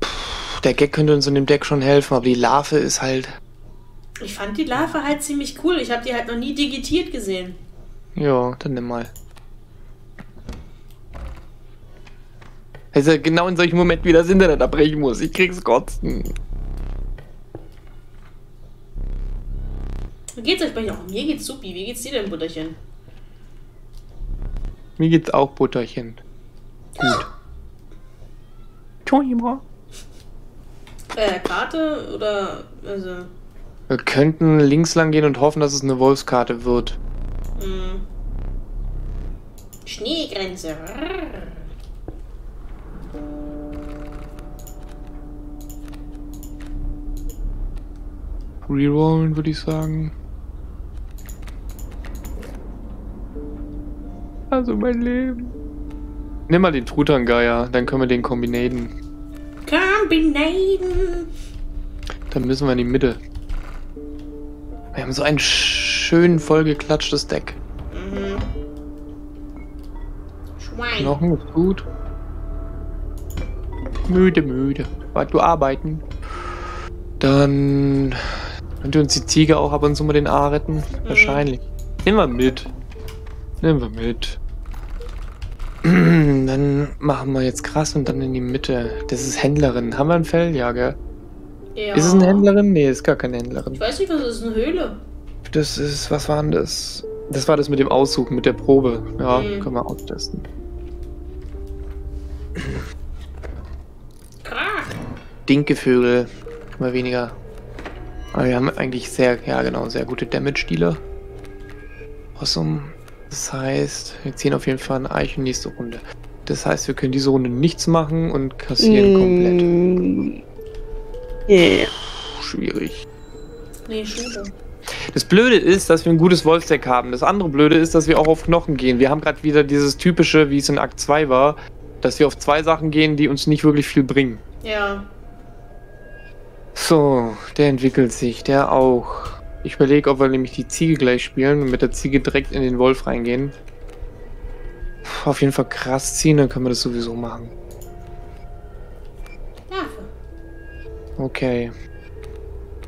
Puh, der Gag könnte uns in dem Deck schon helfen, aber die Larve ist halt. Ich fand die Larve halt ziemlich cool. Ich habe die halt noch nie digitiert gesehen. Ja, dann nimm mal. Also genau in solchen Momenten wie das Internet abbrechen muss. Ich krieg's kotzen. Wie geht's euch bei euch? Auch mir geht's supi. Wie geht's dir denn, Butterchen? Mir geht's auch Butterchen. Gut. Tschüss. Äh, Karte oder. Also. Wir könnten links lang gehen und hoffen, dass es eine Wolfskarte wird. Mh. hm. Schneegrenze. Rerollen, würde ich sagen. Also mein Leben. Nimm mal den Trutangeier, dann können wir den kombinieren. Kombinaten. Dann müssen wir in die Mitte. Wir haben so ein schön vollgeklatschtes Deck. Mhm. Schwein. Knochen ist gut. Müde, müde. Wart du arbeiten? Dann könnte uns die Ziege auch ab und zu mal den A retten. Wahrscheinlich. Nehmen wir mit. Nehmen wir mit. Dann machen wir jetzt krass und dann in die Mitte. Das ist Händlerin. Haben wir ein Fell? Ja, gell? Ja. Ist es eine Händlerin? Nee, ist gar keine Händlerin. Ich weiß nicht, was ist eine Höhle? Das ist, was war denn das? Das war das mit dem Aussuchen, mit der Probe. Ja, Mhm. können wir austesten. Krach. Dinkevögel. Immer weniger. Aber wir haben eigentlich sehr, ja genau, sehr gute Damage-Dealer. Possum. Das heißt, wir ziehen auf jeden Fall eine Eichen nächste Runde. Das heißt, wir können diese Runde nichts machen und kassieren komplett. Mm. Yeah. Puh, schwierig. Nee, Schule. Das Blöde ist, dass wir ein gutes Wolfsdeck haben. Das andere Blöde ist, dass wir auch auf Knochen gehen. Wir haben gerade wieder dieses typische, wie es in Akt 2 war, dass wir auf zwei Sachen gehen, die uns nicht wirklich viel bringen. Ja. So, der entwickelt sich, der auch. Ich überlege, ob wir nämlich die Ziege gleich spielen und mit der Ziege direkt in den Wolf reingehen. Puh, Auf jeden Fall krass ziehen, dann können wir das sowieso machen. Okay.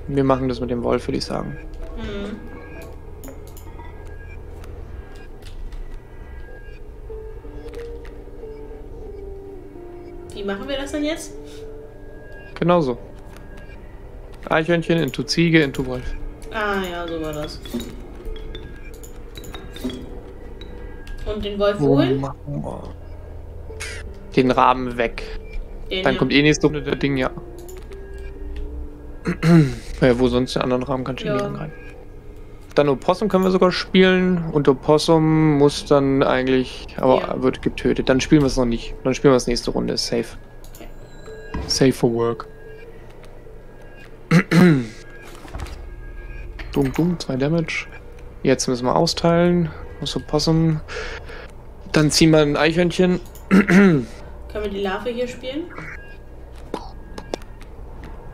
Wir machen das mit dem Wolf, würde ich sagen. Mhm. Wie machen wir das denn jetzt? Genauso. Eichhörnchen into Ziege into Wolf. Ah ja, so war das. Und den Wolf Wo holen? Den Rahmen weg. Den Dann kommt eh nächste Runde der Ding, ja. ja, wo sonst den anderen Rahmen kannst du Ja. nicht angreifen. Dann Opossum können wir sogar spielen und Opossum muss dann eigentlich, aber Ja. wird getötet. Dann spielen wir es noch nicht. Dann spielen wir es nächste Runde. Safe. Okay. Safe for work. Dumm, dumm, zwei Damage. Jetzt müssen wir austeilen. Muss Opossum. Dann ziehen wir ein Eichhörnchen. Können wir die Larve hier spielen?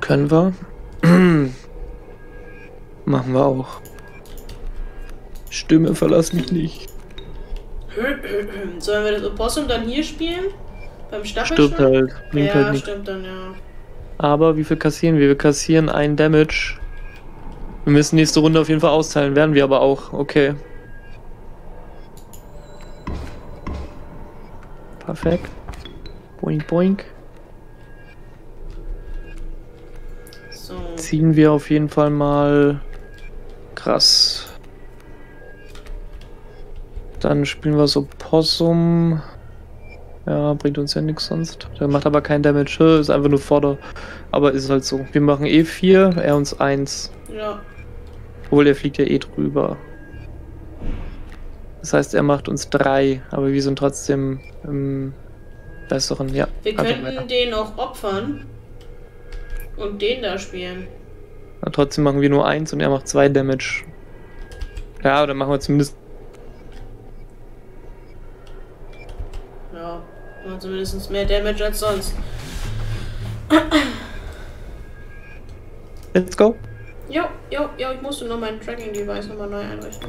Können wir. Machen wir auch. Stimme, verlass mich nicht. Sollen wir das Opossum dann hier spielen? Beim Stirbt Staffelschlag? halt. Bringt Ja, halt nicht. stimmt dann, ja. Aber wie viel kassieren wir? Wir kassieren einen Damage. Wir müssen nächste Runde auf jeden Fall austeilen. Werden wir aber auch. Okay. Perfekt. Boink, boink. So. Ziehen wir auf jeden Fall mal. Krass. Dann spielen wir so Possum. Ja, bringt uns ja nichts sonst. Der macht aber kein Damage. Ist einfach nur Vorder. Aber ist halt so. Wir machen E4, er uns 1. Ja. Obwohl, der fliegt ja eh drüber. Das heißt, er macht uns drei, aber wir sind trotzdem im besseren. Ja, Wir einfach könnten den auch opfern und den da spielen. Aber trotzdem machen wir nur eins und er macht zwei Damage. Ja, oder machen wir zumindest. Ja, machen zumindest mehr Damage als sonst. Let's go. Jo, jo, jo, ich musste nur mein Tracking-Device nochmal neu einrichten.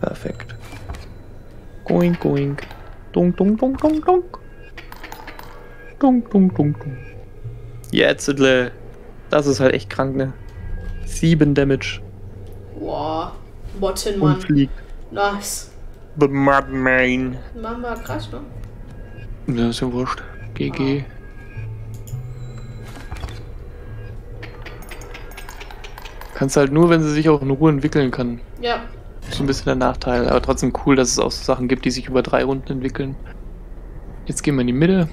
Perfekt. Goink, goink. Dunk, dunk, dunk, dunk, dunk. Dunk, dunk, dunk, dunk. Jetzt, Edle. Das ist halt echt krank, ne? Sieben Damage. Wow, Motten, Und Mann. fliegt. Nice. The Mudman. Mama, krass, ne? Ja, ist ja wurscht. GG. Kannst halt nur, wenn sie sich auch in Ruhe entwickeln kann. Ja, So ein bisschen der Nachteil. Aber trotzdem cool, dass es auch so Sachen gibt, die sich über drei Runden entwickeln. Jetzt gehen wir in die Mitte.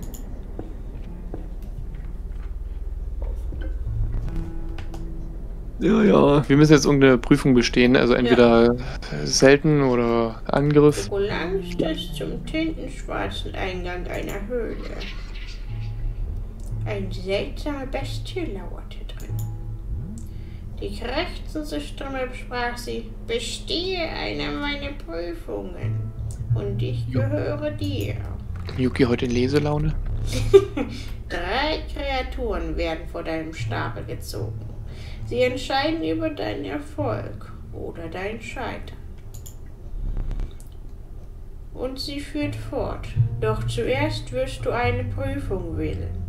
Ja, ja. Wir müssen jetzt irgendeine Prüfung bestehen. Also entweder selten oder Angriff. gelangst es zum tintenschwarzen Eingang einer Höhle. Eine seltsame Bestie lauerte. Die krächzende Stimme sprach sie, bestehe eine meiner Prüfungen und ich gehöre dir. Yuki heute in Leselaune. Drei Kreaturen werden vor deinem Stapel gezogen. Sie entscheiden über deinen Erfolg oder dein Scheitern. Und sie führt fort. Doch zuerst wirst du eine Prüfung wählen.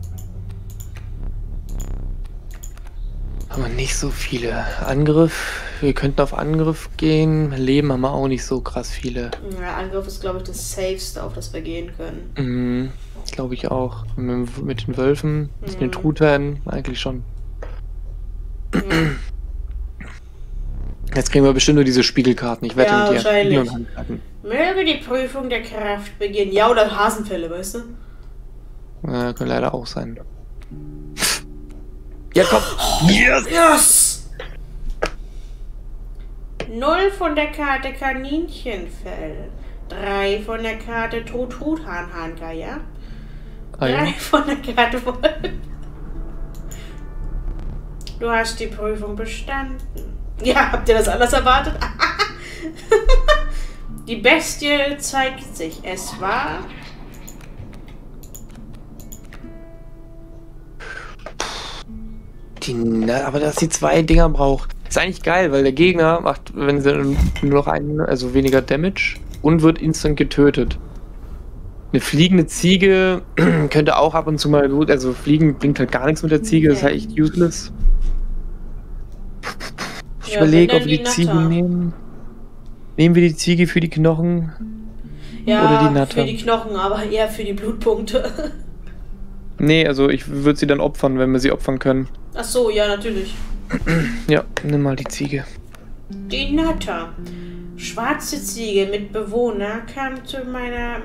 Haben wir nicht so viele. Angriff. Wir könnten auf Angriff gehen. Leben haben wir auch nicht so krass viele. Ja, Angriff ist, glaube ich, das Safeste, auf das wir gehen können. Mhm, Glaube ich auch. Mit, mit den Wölfen, mit den Mhm. Truthahnen eigentlich schon. Ja. Jetzt kriegen wir bestimmt nur diese Spiegelkarten. Ich wette Ja, mit dir. wahrscheinlich. Möge die Prüfung der Kraft beginnen. Ja, oder Hasenfälle, weißt du? Ja, kann leider auch sein. Ja, komm. Yes! Yes! Null von der Karte Kaninchenfell. Drei von der Karte Truthahn-Hahngeier. Ah, ja. Drei von der Karte Wolf. Du hast die Prüfung bestanden. Ja, habt ihr das anders erwartet? die Bestie zeigt sich. Es war Die, na, aber dass sie zwei Dinger braucht. Ist eigentlich geil, weil der Gegner macht, wenn sie nur noch einen, also weniger Damage und wird instant getötet. Eine fliegende Ziege könnte auch ab und zu mal gut, also fliegen bringt halt gar nichts mit der Ziege, das ist halt echt useless. Ich Ja, überlege, ob wir die die Natter. nehmen. Nehmen wir die Ziege für die Knochen? ja Oder die Natter. für die Knochen, aber eher für die Blutpunkte. Nee, also ich würde sie dann opfern, wenn wir sie opfern können. Ach so, ja, natürlich. Ja, nimm mal die Ziege. Die Natter. Schwarze Ziege mit Bewohner kam zu meiner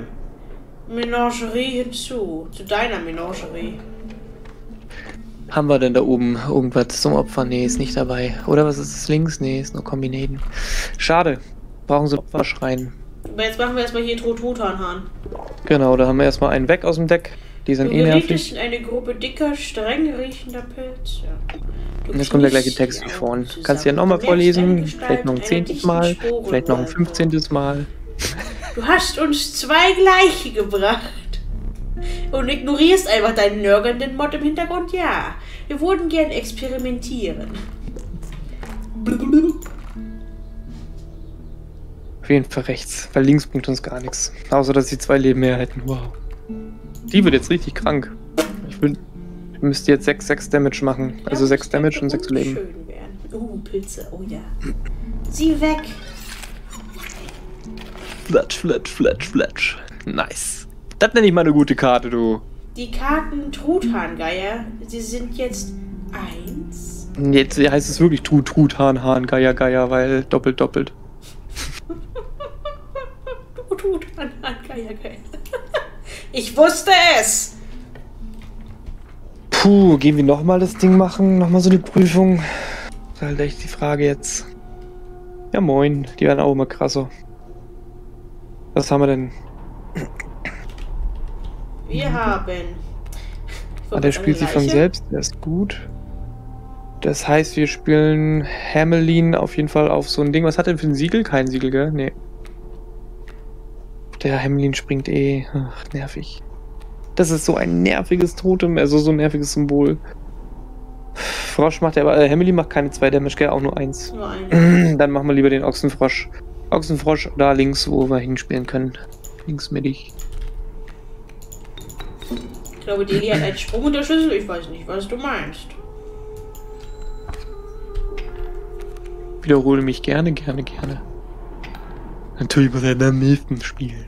Menagerie hinzu. Zu deiner Menagerie. Haben wir denn da oben irgendwas zum Opfern? Nee, ist nicht dabei. Oder was ist das links? Nee, ist nur Kombinaten. Schade. Brauchen sie Opferschrein. Aber jetzt machen wir erstmal hier Truthahn. Genau, da haben wir erstmal einen weg aus dem Deck. Die Du sind eh nervig. in eine Gruppe dicker, streng riechender Pilze. Du Und jetzt kommt der gleiche Text wie vorhin. Kannst du ja nochmal vorlesen. Vielleicht noch ein zehntes Mal. Vielleicht noch ein fünfzehntes Mal. Du hast uns zwei gleiche gebracht. Und ignorierst einfach deinen nörgelnden Mod im Hintergrund? Ja. Wir würden gern experimentieren. Auf jeden Fall rechts. Weil links bringt uns gar nichts. Außer, dass sie zwei Leben mehr hätten. Wow. Die wird jetzt richtig krank. Ich, will, ich müsste jetzt 6, 6 Damage machen. Also Ja, 6 das Damage könnte und 6 Leben. werden. Uh, Pilze, oh ja. Sieh weg. Fletsch, fletsch, fletsch, fletsch. Nice. Das nenne ich mal eine gute Karte, du. Die Karten Truthahngeier, sie sind jetzt eins. Jetzt heißt es wirklich Trut, Trut, Hahn, Hahn, Geier, Geier, weil doppelt, doppelt. Truthahngeier, geil. Ich wusste es. Puh, gehen wir nochmal das Ding machen? Nochmal so eine Prüfung? Das ist halt echt die Frage jetzt. Ja, moin. Die werden auch immer krasser. Was haben wir denn? Wir haben. Ah, der spielt sich von selbst, der ist gut. Das heißt, wir spielen Hamelin auf jeden Fall auf so ein Ding. Was hat er für ein Siegel? Kein Siegel, gell? Nee. Der Hamelin springt eh. Ach, nervig. Das ist so ein nerviges Totem, also so ein nerviges Symbol. Frosch macht aber, äh, Hamelin macht keine zwei Damage, gell? Auch nur eins. Nur. Dann machen wir lieber den Ochsenfrosch. Ochsenfrosch da links, wo wir hinspielen können. Links mittig. Ich glaube, Deli hat einen Sprung und der Schlüssel. Ich weiß nicht, was du meinst. Wiederhole mich gerne, gerne, gerne. Natürlich muss er dann am nächsten spielen.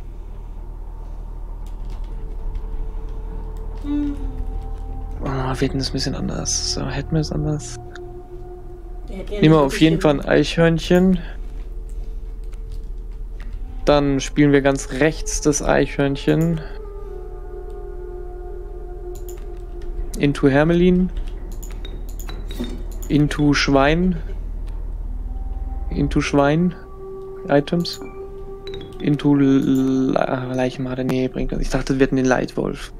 Oh, wir hätten das ein bisschen anders. So, hätten wir es anders. Nehmen wir auf jeden Fall ein Eichhörnchen. Dann spielen wir ganz rechts das Eichhörnchen. Into Hermelin. Into Schwein. Into Schwein. Items. Into L ah, Leichenmarder. Nee, bringt das. Ich dachte, wir hätten den Leitwolf.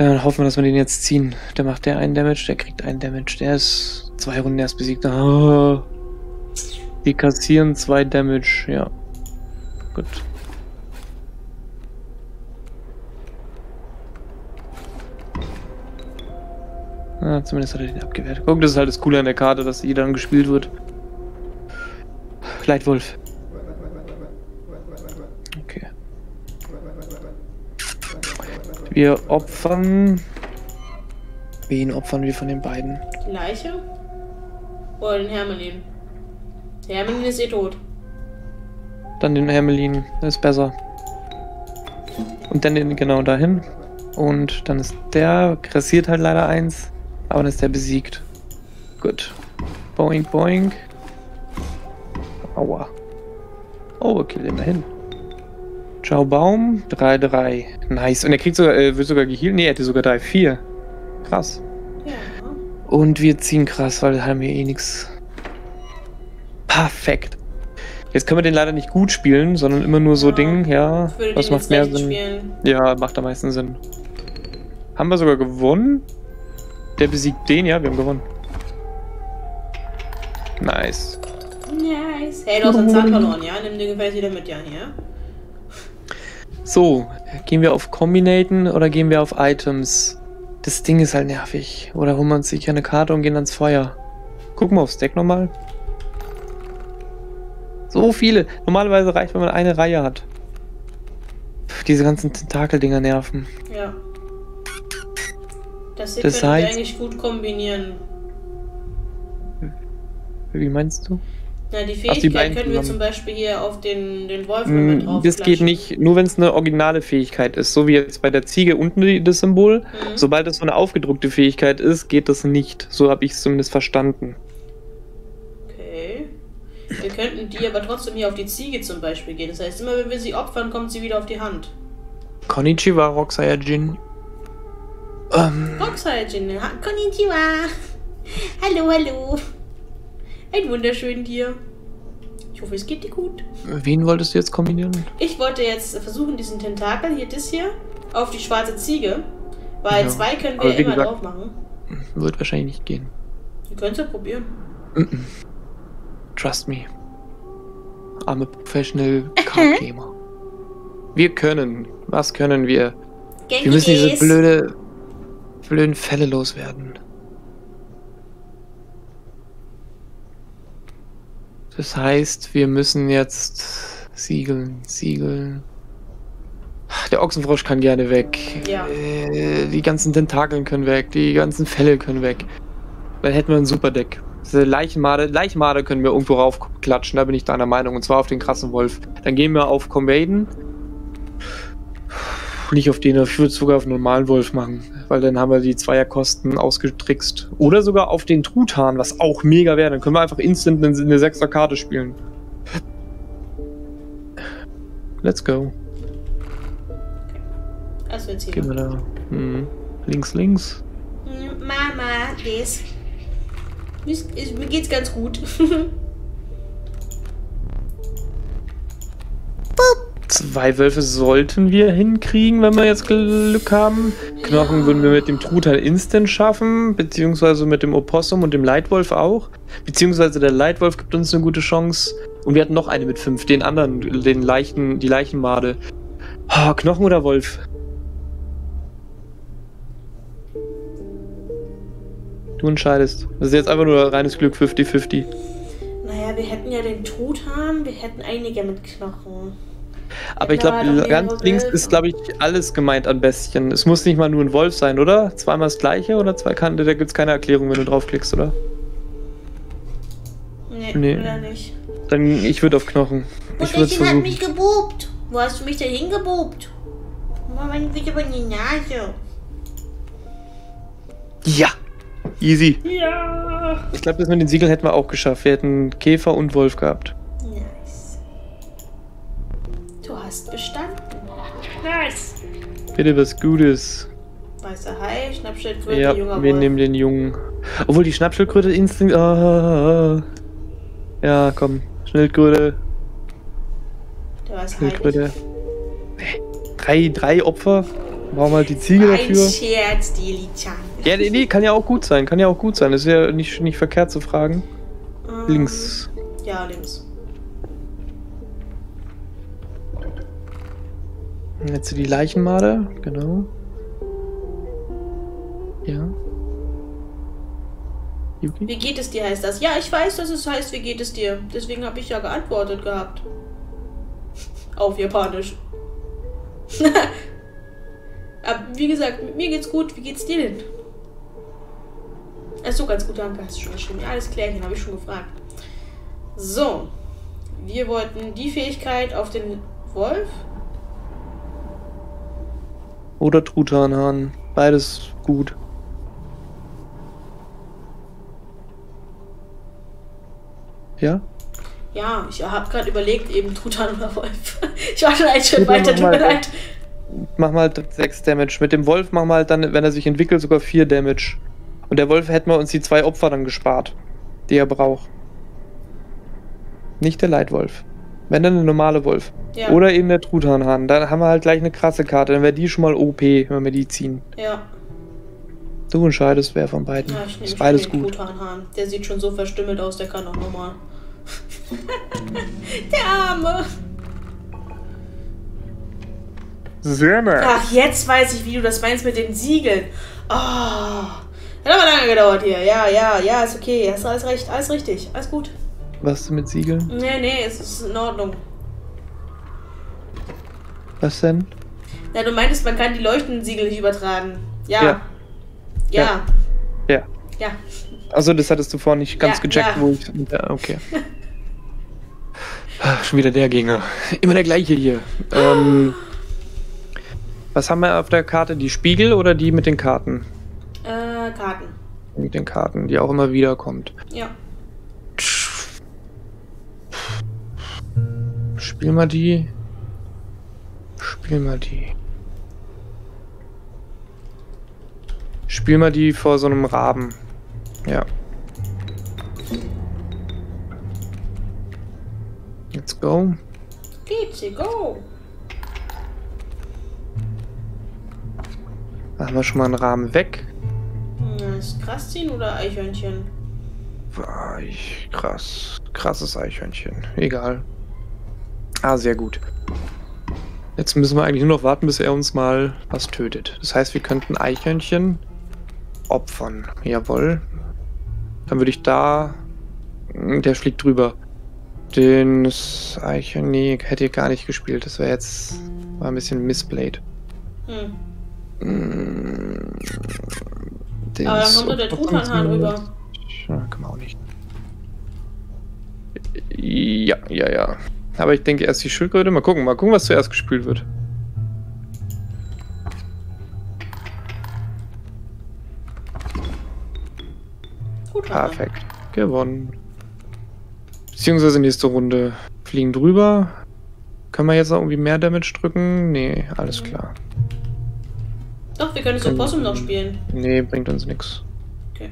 Ja, dann hoffen wir, dass wir den jetzt ziehen. Der macht der einen Damage, der kriegt einen Damage. Der ist zwei Runden erst besiegt. Ah. Die kassieren zwei Damage, ja. Gut. Ah, zumindest hat er den abgewehrt. Guck, das ist halt das Coole an der Karte, dass die dann gespielt wird. Leitwolf. Okay. Wir opfern. Wen opfern wir von den beiden? Die Leiche? Oder den Hermelin? Der Hermelin ist eh tot. Dann den Hermelin, das ist besser. Und dann den genau dahin. Und dann ist der, grassiert halt leider eins. Aber dann ist der besiegt. Gut. Boing, boing. Aua. Overkill immerhin. Ciao Baum, 3-3. Nice. Und er kriegt sogar, äh, wird sogar geheilt. Nee, er hätte sogar 3-4. Krass. Ja. Und wir ziehen krass, weil da haben wir eh nichts. Perfekt. Jetzt können wir den leider nicht gut spielen, sondern immer nur so Ja. Ding, ja. Was macht mehr Sinn? spielen. Ja, macht am meisten Sinn. Haben wir sogar gewonnen? Der besiegt den, ja, wir haben gewonnen. Nice. Nice. Hey, du hast einen Zahn verloren, ja? Nimm den gefällt wieder mit, ja, hier. So, gehen wir auf Combinaten oder gehen wir auf Items? Das Ding ist halt nervig. Oder holen wir uns sicher eine Karte und gehen ans Feuer. Gucken wir aufs Deck nochmal. So viele. Normalerweise reicht, wenn man eine Reihe hat. Pff, diese ganzen Tentakeldinger nerven. Ja. Das hier Das heißt- eigentlich gut kombinieren. Wie meinst du? Na, die die Fähigkeit beiden können wir zum Beispiel hier auf den, den Wolf mit Mm, drauf Das geht nicht, nur wenn es eine originale Fähigkeit ist. So wie jetzt bei der Ziege unten die- das Symbol. Mhm. Sobald es so eine aufgedruckte Fähigkeit ist, geht das nicht. So habe ich es zumindest verstanden. Okay. Wir könnten die aber trotzdem hier auf die Ziege zum Beispiel gehen. Das heißt, immer wenn wir sie opfern, kommt sie wieder auf die Hand. Konnichiwa, Roxayajin. Ähm, Roxajin, ha- konnichiwa. Hallo, hallo. Ein wunderschönen Tier. Ich hoffe, es geht dir gut. wen wolltest du jetzt kombinieren? Ich wollte jetzt versuchen, diesen Tentakel, hier das hier, auf die schwarze Ziege. Weil Ja. zwei können wir immer gesagt- drauf machen. Wird wahrscheinlich nicht gehen. Ihr könnt es ja probieren. Trust me. I'm a professional card gamer. Wir können. Was können wir? Wir müssen diese blöde, blöden Fälle loswerden. Das heißt, wir müssen jetzt siegeln, siegeln. Der Ochsenfrosch kann gerne weg. Ja. Äh, die ganzen Tentakeln können weg, die ganzen Fälle können weg. Dann hätten wir ein super Deck. Diese Leichenmade, Leichenmade können wir irgendwo raufklatschen, da bin ich deiner Meinung. Und zwar auf den krassen Wolf. Dann gehen wir auf Convaden. Nicht auf den, ich würde es sogar auf einen normalen Wolf machen weil dann haben wir die Zweierkosten ausgetrickst. Oder sogar auf den Truthahn, was auch mega wäre. Dann können wir einfach instant eine Sechser-Karte spielen. Let's go. Also jetzt. Gehen wir da. Hm. Links, links. Mama, das. Mir geht's ganz gut. Boop. Zwei Wölfe sollten wir hinkriegen, wenn wir jetzt Glück haben. Knochen würden wir mit dem Truthahn instant schaffen, beziehungsweise mit dem Opossum und dem Leitwolf auch. Beziehungsweise der Leitwolf gibt uns eine gute Chance. Und wir hatten noch eine mit fünf, den anderen, den Leichen, die Leichenmade. Ah, Knochen oder Wolf? Du entscheidest. Das ist jetzt einfach nur reines Glück 50-50. Naja, wir hätten ja den Truthahn, wir hätten einige mit Knochen. Aber ich glaube, ganz links ist, glaube ich, alles gemeint an Bestien. Es muss nicht mal nur ein Wolf sein, oder? Zweimal das gleiche oder zwei Kanten? Da gibt es keine Erklärung, wenn du draufklickst, oder? Nee, Nee. oder nicht. Dann, ich würde auf Knochen. Ich würde Mutterchen hat versuchen. mich gebubt. Wo hast du mich denn hingebubt? Mama, bitte bei die Nase. Ja! Easy. Ja. Ich glaube, das mit den Siegeln hätten wir auch geschafft. Wir hätten Käfer und Wolf gehabt. Nice. Du hast bestanden. Nice. Bitte was Gutes. Weißer Hai, Schnappschildkröte, Ja, junger wir Wolf. nehmen den Jungen. Obwohl die Schnappschildkröte instinkt. Ah, ah, ah. Ja, komm. Schildkröte. Der weiße Hai. Schildkröte. Nee. Drei, drei Opfer. Brauchen wir halt die Ziege Ein dafür. Scherz, Deli-chan. Ja, nee, nee, kann ja auch gut sein. Kann ja auch gut sein. Das ist ja nicht, nicht verkehrt zu fragen. Ähm, Links. Ja, links. Jetzt die Leichenmade. Genau. Ja. Yuki? Wie geht es dir, heißt das? Ja, ich weiß, dass es heißt, wie geht es dir. Deswegen habe ich ja geantwortet gehabt. Auf Japanisch. Aber wie gesagt, mir geht's gut. Wie geht's dir denn? Achso, ganz gut, danke. Hast du schon geschrieben. Alles klärchen, habe ich schon gefragt. So. Wir wollten die Fähigkeit auf den Wolf. Oder Truthahnhahn. Beides gut. Ja? Ja, ich habe gerade überlegt, eben Truthahn oder Wolf. Ich war schon einen Schritt weiter, tut mir leid. Mach mal 6 Damage. Mit dem Wolf machen wir halt dann, wenn er sich entwickelt, sogar 4 Damage. Und der Wolf hätten wir uns die zwei Opfer dann gespart, die er braucht. Nicht der Leitwolf. Wenn dann der normale Wolf. Ja. Oder eben der Truthahnhahn. Dann haben wir halt gleich eine krasse Karte. Dann wäre die schon mal OP, wenn wir die ziehen. Ja. Du entscheidest, wer von beiden. Ja, ich nehme beides den gut. Truthahnhahn. Der sieht schon so verstümmelt aus, der kann auch nochmal. der Arme. Sehr nice. Ach, jetzt weiß ich, wie du das meinst mit den Siegeln. Oh. Hat aber lange gedauert hier. Ja, ja, ja, ist okay. Hast alles recht. Alles richtig. Alles gut. Was mit Siegeln? Nee, nee, es ist in Ordnung. Was denn? Ja, du meintest, man kann die leuchtenden Siegel nicht übertragen. Ja. Ja. Ja. Ja. Ja. Also das hattest du vorhin nicht ganz Ja, gecheckt, ja. wo ich. Ja, okay. Ah, Schon wieder der Gegner. Immer der gleiche hier. Ähm, was haben wir auf der Karte? Die Spiegel oder die mit den Karten? Äh, Karten. Mit den Karten, die auch immer wieder kommt. Ja. Spiel mal die. Spiel mal die. Spiel mal die vor so einem Raben. Ja. Let's go. Geht's, go. Da haben wir schon mal einen Rahmen weg. Hm, Ist krass ziehen oder Eichhörnchen? War ich krass. Krasses Eichhörnchen. Egal. Ah, sehr gut. Jetzt müssen wir eigentlich nur noch warten, bis er uns mal was tötet. Das heißt, wir könnten Eichhörnchen opfern. Jawohl. Dann würde ich da. Hm, Der fliegt drüber. Den Eichhörnchen. Nee, hätte ich gar nicht gespielt. Das wäre jetzt. War ein bisschen misplayed. Hm. Hm, den Aber dann kommt doch der Truthahnhahn rüber. Ja, kann man auch nicht. Ja, ja, ja. Aber ich denke erst die Schildkröte. Mal gucken, mal gucken, was zuerst gespielt wird. Truthahn. Perfekt. Gewonnen. Beziehungsweise nächste Runde fliegen drüber. Können wir jetzt noch irgendwie mehr Damage drücken? Nee, alles klar. Doch, wir können das Opossum noch spielen. Nee, bringt uns nichts. Okay.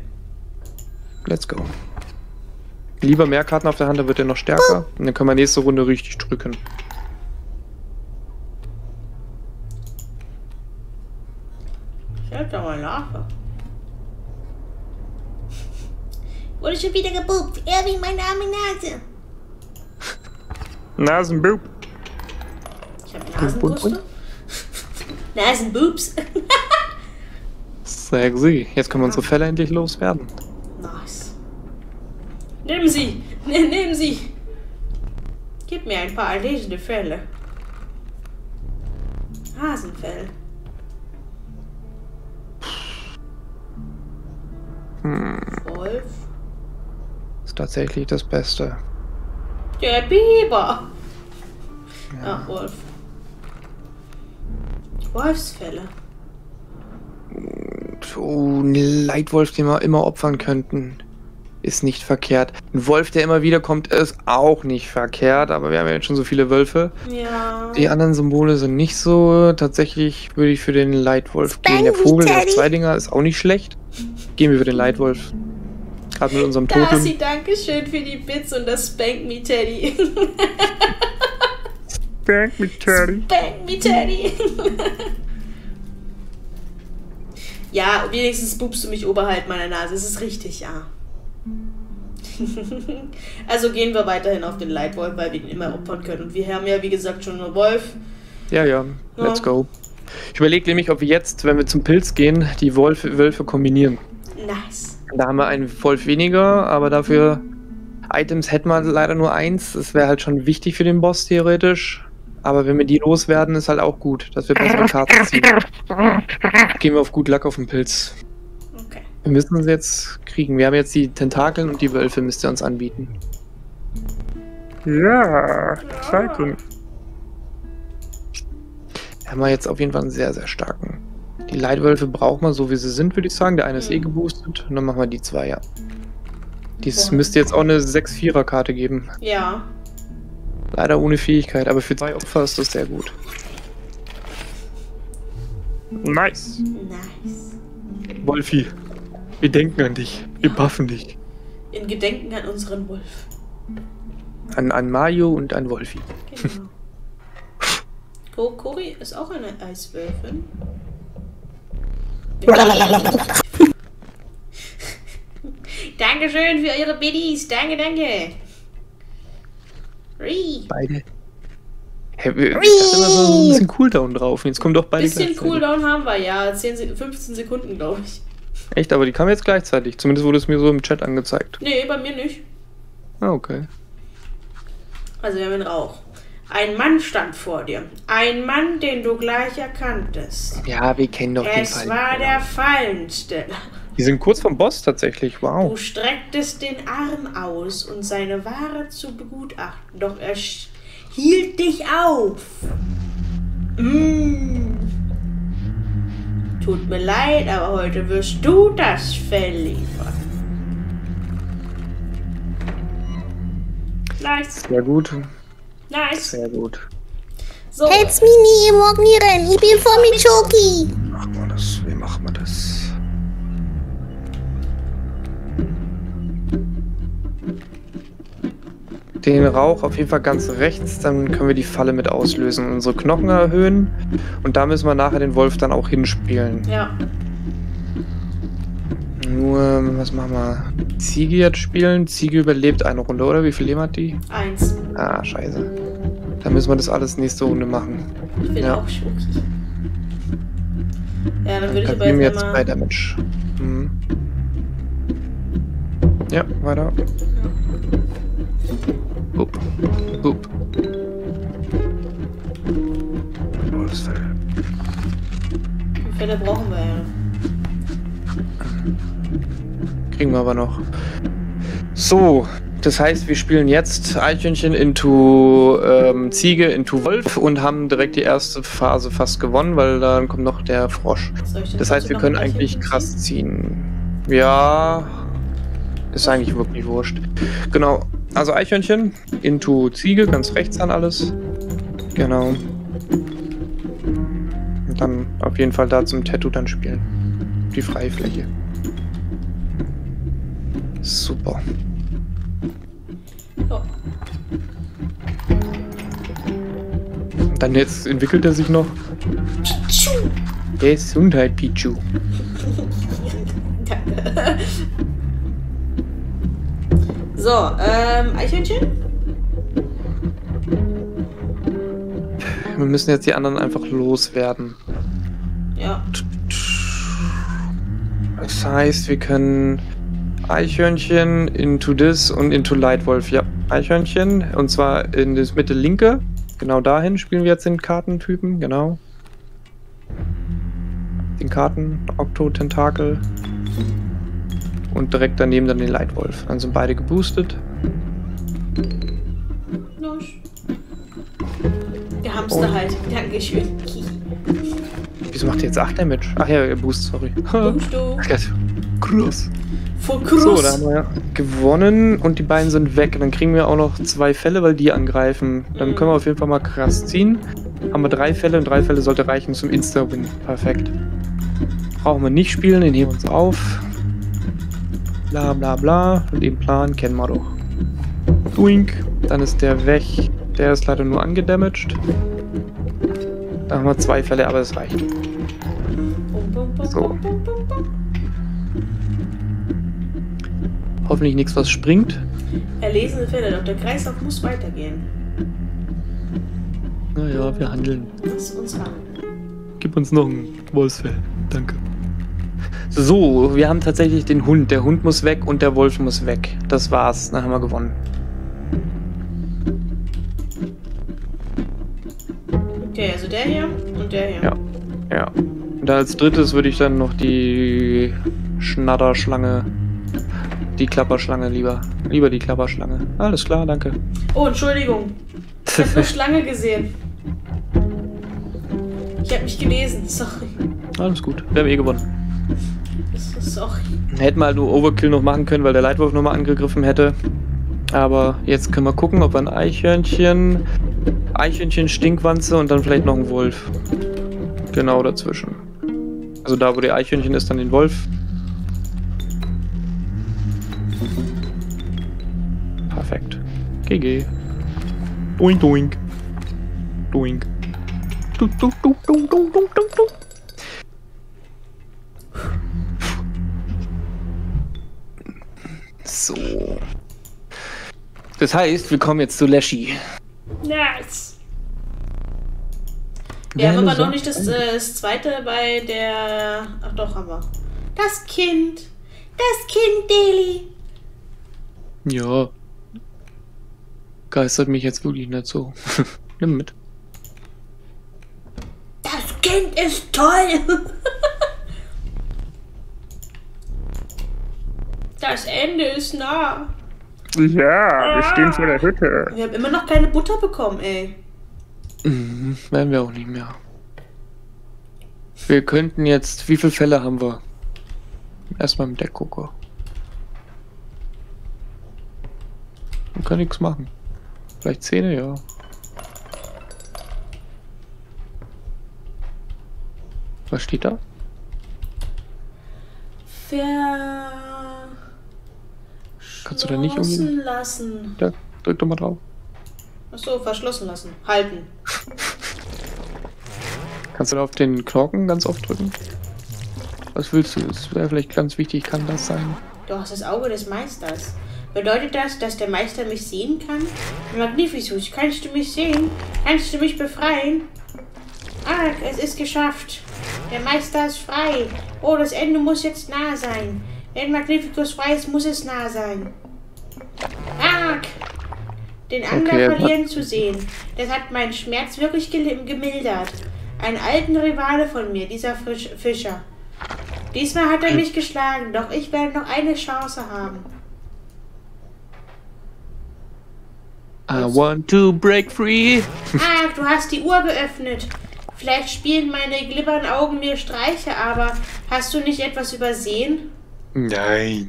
Let's go. Lieber mehr Karten auf der Hand, dann wird er noch stärker. Oh. Und dann können wir nächste Runde richtig drücken. Ich hab doch mal nach. Wurde schon wieder geboopt. Erwin, meine arme Nase. Nasenboob. Ich hab Nasenbrüste. Nasenboobs. Sexy. Jetzt können wir unsere Fälle endlich loswerden. Nehmen Sie. Ne, nehmen Sie. Gib mir ein paar erlesene Fälle. Hasenfell. Wolf. Ist tatsächlich das Beste. Der Biber. Ja, Wolf. Wolfsfälle. Oh, ein Leitwolf, den wir immer opfern könnten. Ist nicht verkehrt. Ein Wolf, der immer wieder kommt, ist auch nicht verkehrt. Aber wir haben ja jetzt schon so viele Wölfe. Ja. Die anderen Symbole sind nicht so. Tatsächlich würde ich für den Leitwolf gehen. Der Vogel, der auf zwei Dinger ist auch nicht schlecht. Gehen wir für den Leitwolf. Gerade mit unserem Totem. Darcy, danke schön für die Bits und das Spank Me Teddy. Spank me, Teddy. Spank Me Teddy. ja, wenigstens bubst du mich oberhalb meiner Nase. Es ist richtig, ja. also gehen wir weiterhin auf den Leitwolf, weil wir ihn immer opfern können. Und wir haben ja, wie gesagt, schon einen Wolf. Ja, ja. Let's Ja. go. Ich überlege nämlich, ob wir jetzt, wenn wir zum Pilz gehen, die Wolf Wölfe kombinieren. Nice. Da haben wir einen Wolf weniger, aber dafür Items hätten wir leider nur eins. Das wäre halt schon wichtig für den Boss theoretisch. Aber wenn wir die loswerden, ist halt auch gut, dass wir bessere Karten ziehen. Gehen wir auf gut Luck auf den Pilz. Wir müssen sie jetzt kriegen. Wir haben jetzt die Tentakeln und die Wölfe müsst ihr uns anbieten. Ja, zeig uns. Haben wir jetzt auf jeden Fall einen sehr, sehr starken. Die Leitwölfe brauchen wir so wie sie sind, würde ich sagen. Der eine ist eh geboostet. Und dann machen wir die zwei, ja. Dies müsste jetzt auch eine 6-4er-Karte geben. Ja. Leider ohne Fähigkeit, aber für zwei Opfer ist das sehr gut. Nice. Nice. Wolfi, wir denken an dich. Wir buffen dich. In Gedenken an unseren Wolf. An, an Mario und an Wolfi. Genau. Ko Kori ist auch eine Eiswölfin. Dankeschön für eure Biddies. Danke, danke. Rii. Beide. Hä, wir- ich dachte immer so ein bisschen Cooldown drauf. Jetzt kommen doch beide Bisschen gleichzeitig. Cooldown haben wir, ja. 10, Se- 15 Sekunden, glaube ich. Echt, aber die kamen jetzt gleichzeitig. Zumindest wurde es mir so im Chat angezeigt. Nee, bei mir nicht. Ah, okay. Also wir haben den Rauch. Ein Mann stand vor dir. Ein Mann, den du gleich erkanntest. Ja, wir kennen doch den Es Fall. war der Fallensteller. Die sind kurz vom Boss tatsächlich. Du Wow. strecktest den Arm aus, um seine Ware zu begutachten, doch er hielt dich auf. Mm. Tut mir leid, aber heute wirst du das Fell liefern. Nice, Sehr gut. nice. Sehr gut. So, Helps me nie, morgen Ich bin voll mit Schoki. Machen wir das. Wie machen wir das? Den Rauch auf jeden Fall ganz rechts, dann können wir die Falle mit auslösen und unsere Knochen erhöhen. Und da müssen wir nachher den Wolf dann auch hinspielen. ja, Nur, was machen wir? Ziege jetzt spielen? Ziege überlebt eine Runde, oder? Wie viel Leben hat die? eins. Ah, scheiße. Dann müssen wir das alles nächste Runde machen. Ich bin Ja. auch schoki. Ja, dann würde ich aber jetzt jetzt bei Damage. Mhm. Ja, weiter. Hup. Hup. Oh, das Fell. Wie viele brauchen wir ja? Kriegen wir aber noch. So, das heißt, wir spielen jetzt Eichhörnchen into ähm, Ziege into Wolf und haben direkt die erste Phase fast gewonnen, weil dann kommt noch der Frosch. Soll ich denn Das heißt, wir können eigentlich krass ziehen. Ja, ist eigentlich wirklich wurscht. Genau, also Eichhörnchen into Ziege, ganz rechts an alles. Genau. Und dann auf jeden Fall da zum Tattoo dann spielen. Die freie Fläche. Super. Oh, Dann jetzt entwickelt er sich noch. Gesundheit, Pichu. So, ähm, Eichhörnchen? Wir müssen jetzt die anderen einfach loswerden. Ja. Das heißt, wir können Eichhörnchen into this und into Lightwolf. Ja, Eichhörnchen. Und zwar in das Mitte linke. Genau dahin spielen wir jetzt den Kartentypen. Genau. Den Karten Octo Tentakel. Und direkt daneben dann den Lightwolf. Dann sind beide geboostet. Los. Der Hamster Und- halt. Dankeschön. Wieso macht ihr jetzt 8 Damage? Ach ja, ihr Boost, sorry. Kommst du? Krass. So, da haben wir gewonnen und die beiden sind weg. Dann kriegen wir auch noch zwei Fälle, weil die angreifen. Dann Mhm. können wir auf jeden Fall mal krass ziehen. Haben wir drei Fälle und drei Fälle sollte reichen zum Insta-Win. Perfekt. Brauchen wir nicht spielen, den heben wir uns auf. Bla bla bla. Und den Plan kennen wir doch. Doink. Dann ist der weg. Der ist leider nur angedamaged. Da haben wir zwei Fälle, aber es reicht. So. Hoffentlich nichts, was springt. Erlesene Fälle, doch der Kreislauf muss weitergehen. Naja, wir handeln. Lass uns ran. Gib uns noch ein Wolfsfell. Danke. So, wir haben tatsächlich den Hund. Der Hund muss weg und der Wolf muss weg. Das war's. Dann haben wir gewonnen. Okay, also der hier und der hier. Ja. Ja. Und als drittes würde ich dann noch die Schnatterschlange. Die Klapperschlange lieber. Lieber die Klapperschlange. Alles klar, danke. Oh, Entschuldigung. Ich habe eine Schlange gesehen. Ich habe mich gelesen. Sorry. Alles gut. Wir haben eh gewonnen. Sorry. Hätten wir halt nur Overkill noch machen können, weil der Leitwolf nochmal angegriffen hätte. Aber jetzt können wir gucken, ob wir ein Eichhörnchen, Eichhörnchen, Stinkwanze und dann vielleicht noch ein Wolf. Genau dazwischen. Also da, wo der Eichhörnchen ist, dann den Wolf. Perfekt. GG. Doink, doink. Doink. Du, du, du, du, du, du, du, du. So. Das heißt, wir kommen jetzt zu Leshy. Nice. Wir haben aber noch nicht das, äh, das zweite bei der. Ach doch, haben wir. Das Kind. Das Kind Deli. Ja. Geistert mich jetzt wirklich nicht so. Nimm mit. Das Kind ist toll. Das Ende ist nah. Ja, wir stehen vor der Hütte. Wir haben immer noch keine Butter bekommen, ey. Mhm, werden wir auch nicht mehr. Wir könnten jetzt. Wie viele Fälle haben wir? Erstmal im Deck gucken. Man kann nichts machen. Vielleicht Zähne, ja. Was steht da? Ver. Kannst du da nicht Schlossen lassen. Da, drück doch mal drauf. Achso, verschlossen lassen. Halten. Kannst du da auf den Knorken ganz oft drücken? Was willst du? Das wäre vielleicht ganz wichtig, kann das sein? Du hast das Auge des Meisters. Bedeutet das, dass der Meister mich sehen kann? Magnificus, kannst du mich sehen? Kannst du mich befreien? Ah, es ist geschafft. Der Meister ist frei. Oh, das Ende muss jetzt nah sein. Wenn Magnificus ist, muss es nah sein. Ah, den Angler Okay, verlieren zu sehen. Das hat meinen Schmerz wirklich gemildert. Einen alten Rivale von mir, dieser Fisch Fischer. Diesmal hat er mich geschlagen, doch ich werde noch eine Chance haben. I want to break free. Ah, du hast die Uhr geöffnet. Vielleicht spielen meine glibbern Augen mir Streiche, aber hast du nicht etwas übersehen? Nein.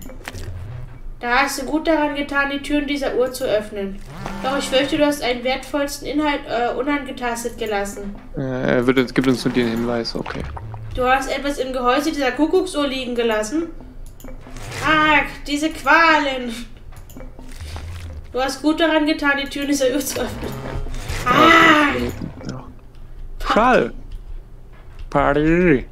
Da hast du gut daran getan, die Türen dieser Uhr zu öffnen. Doch ich fürchte, du hast einen wertvollsten Inhalt äh, unangetastet gelassen. Äh, er wird, uns- gibt uns nur den Hinweis, okay. Du hast etwas im Gehäuse dieser Kuckucksuhr liegen gelassen. Ah, diese Qualen. Du hast gut daran getan, die Türen dieser Uhr zu öffnen. Ah. Schall. Party.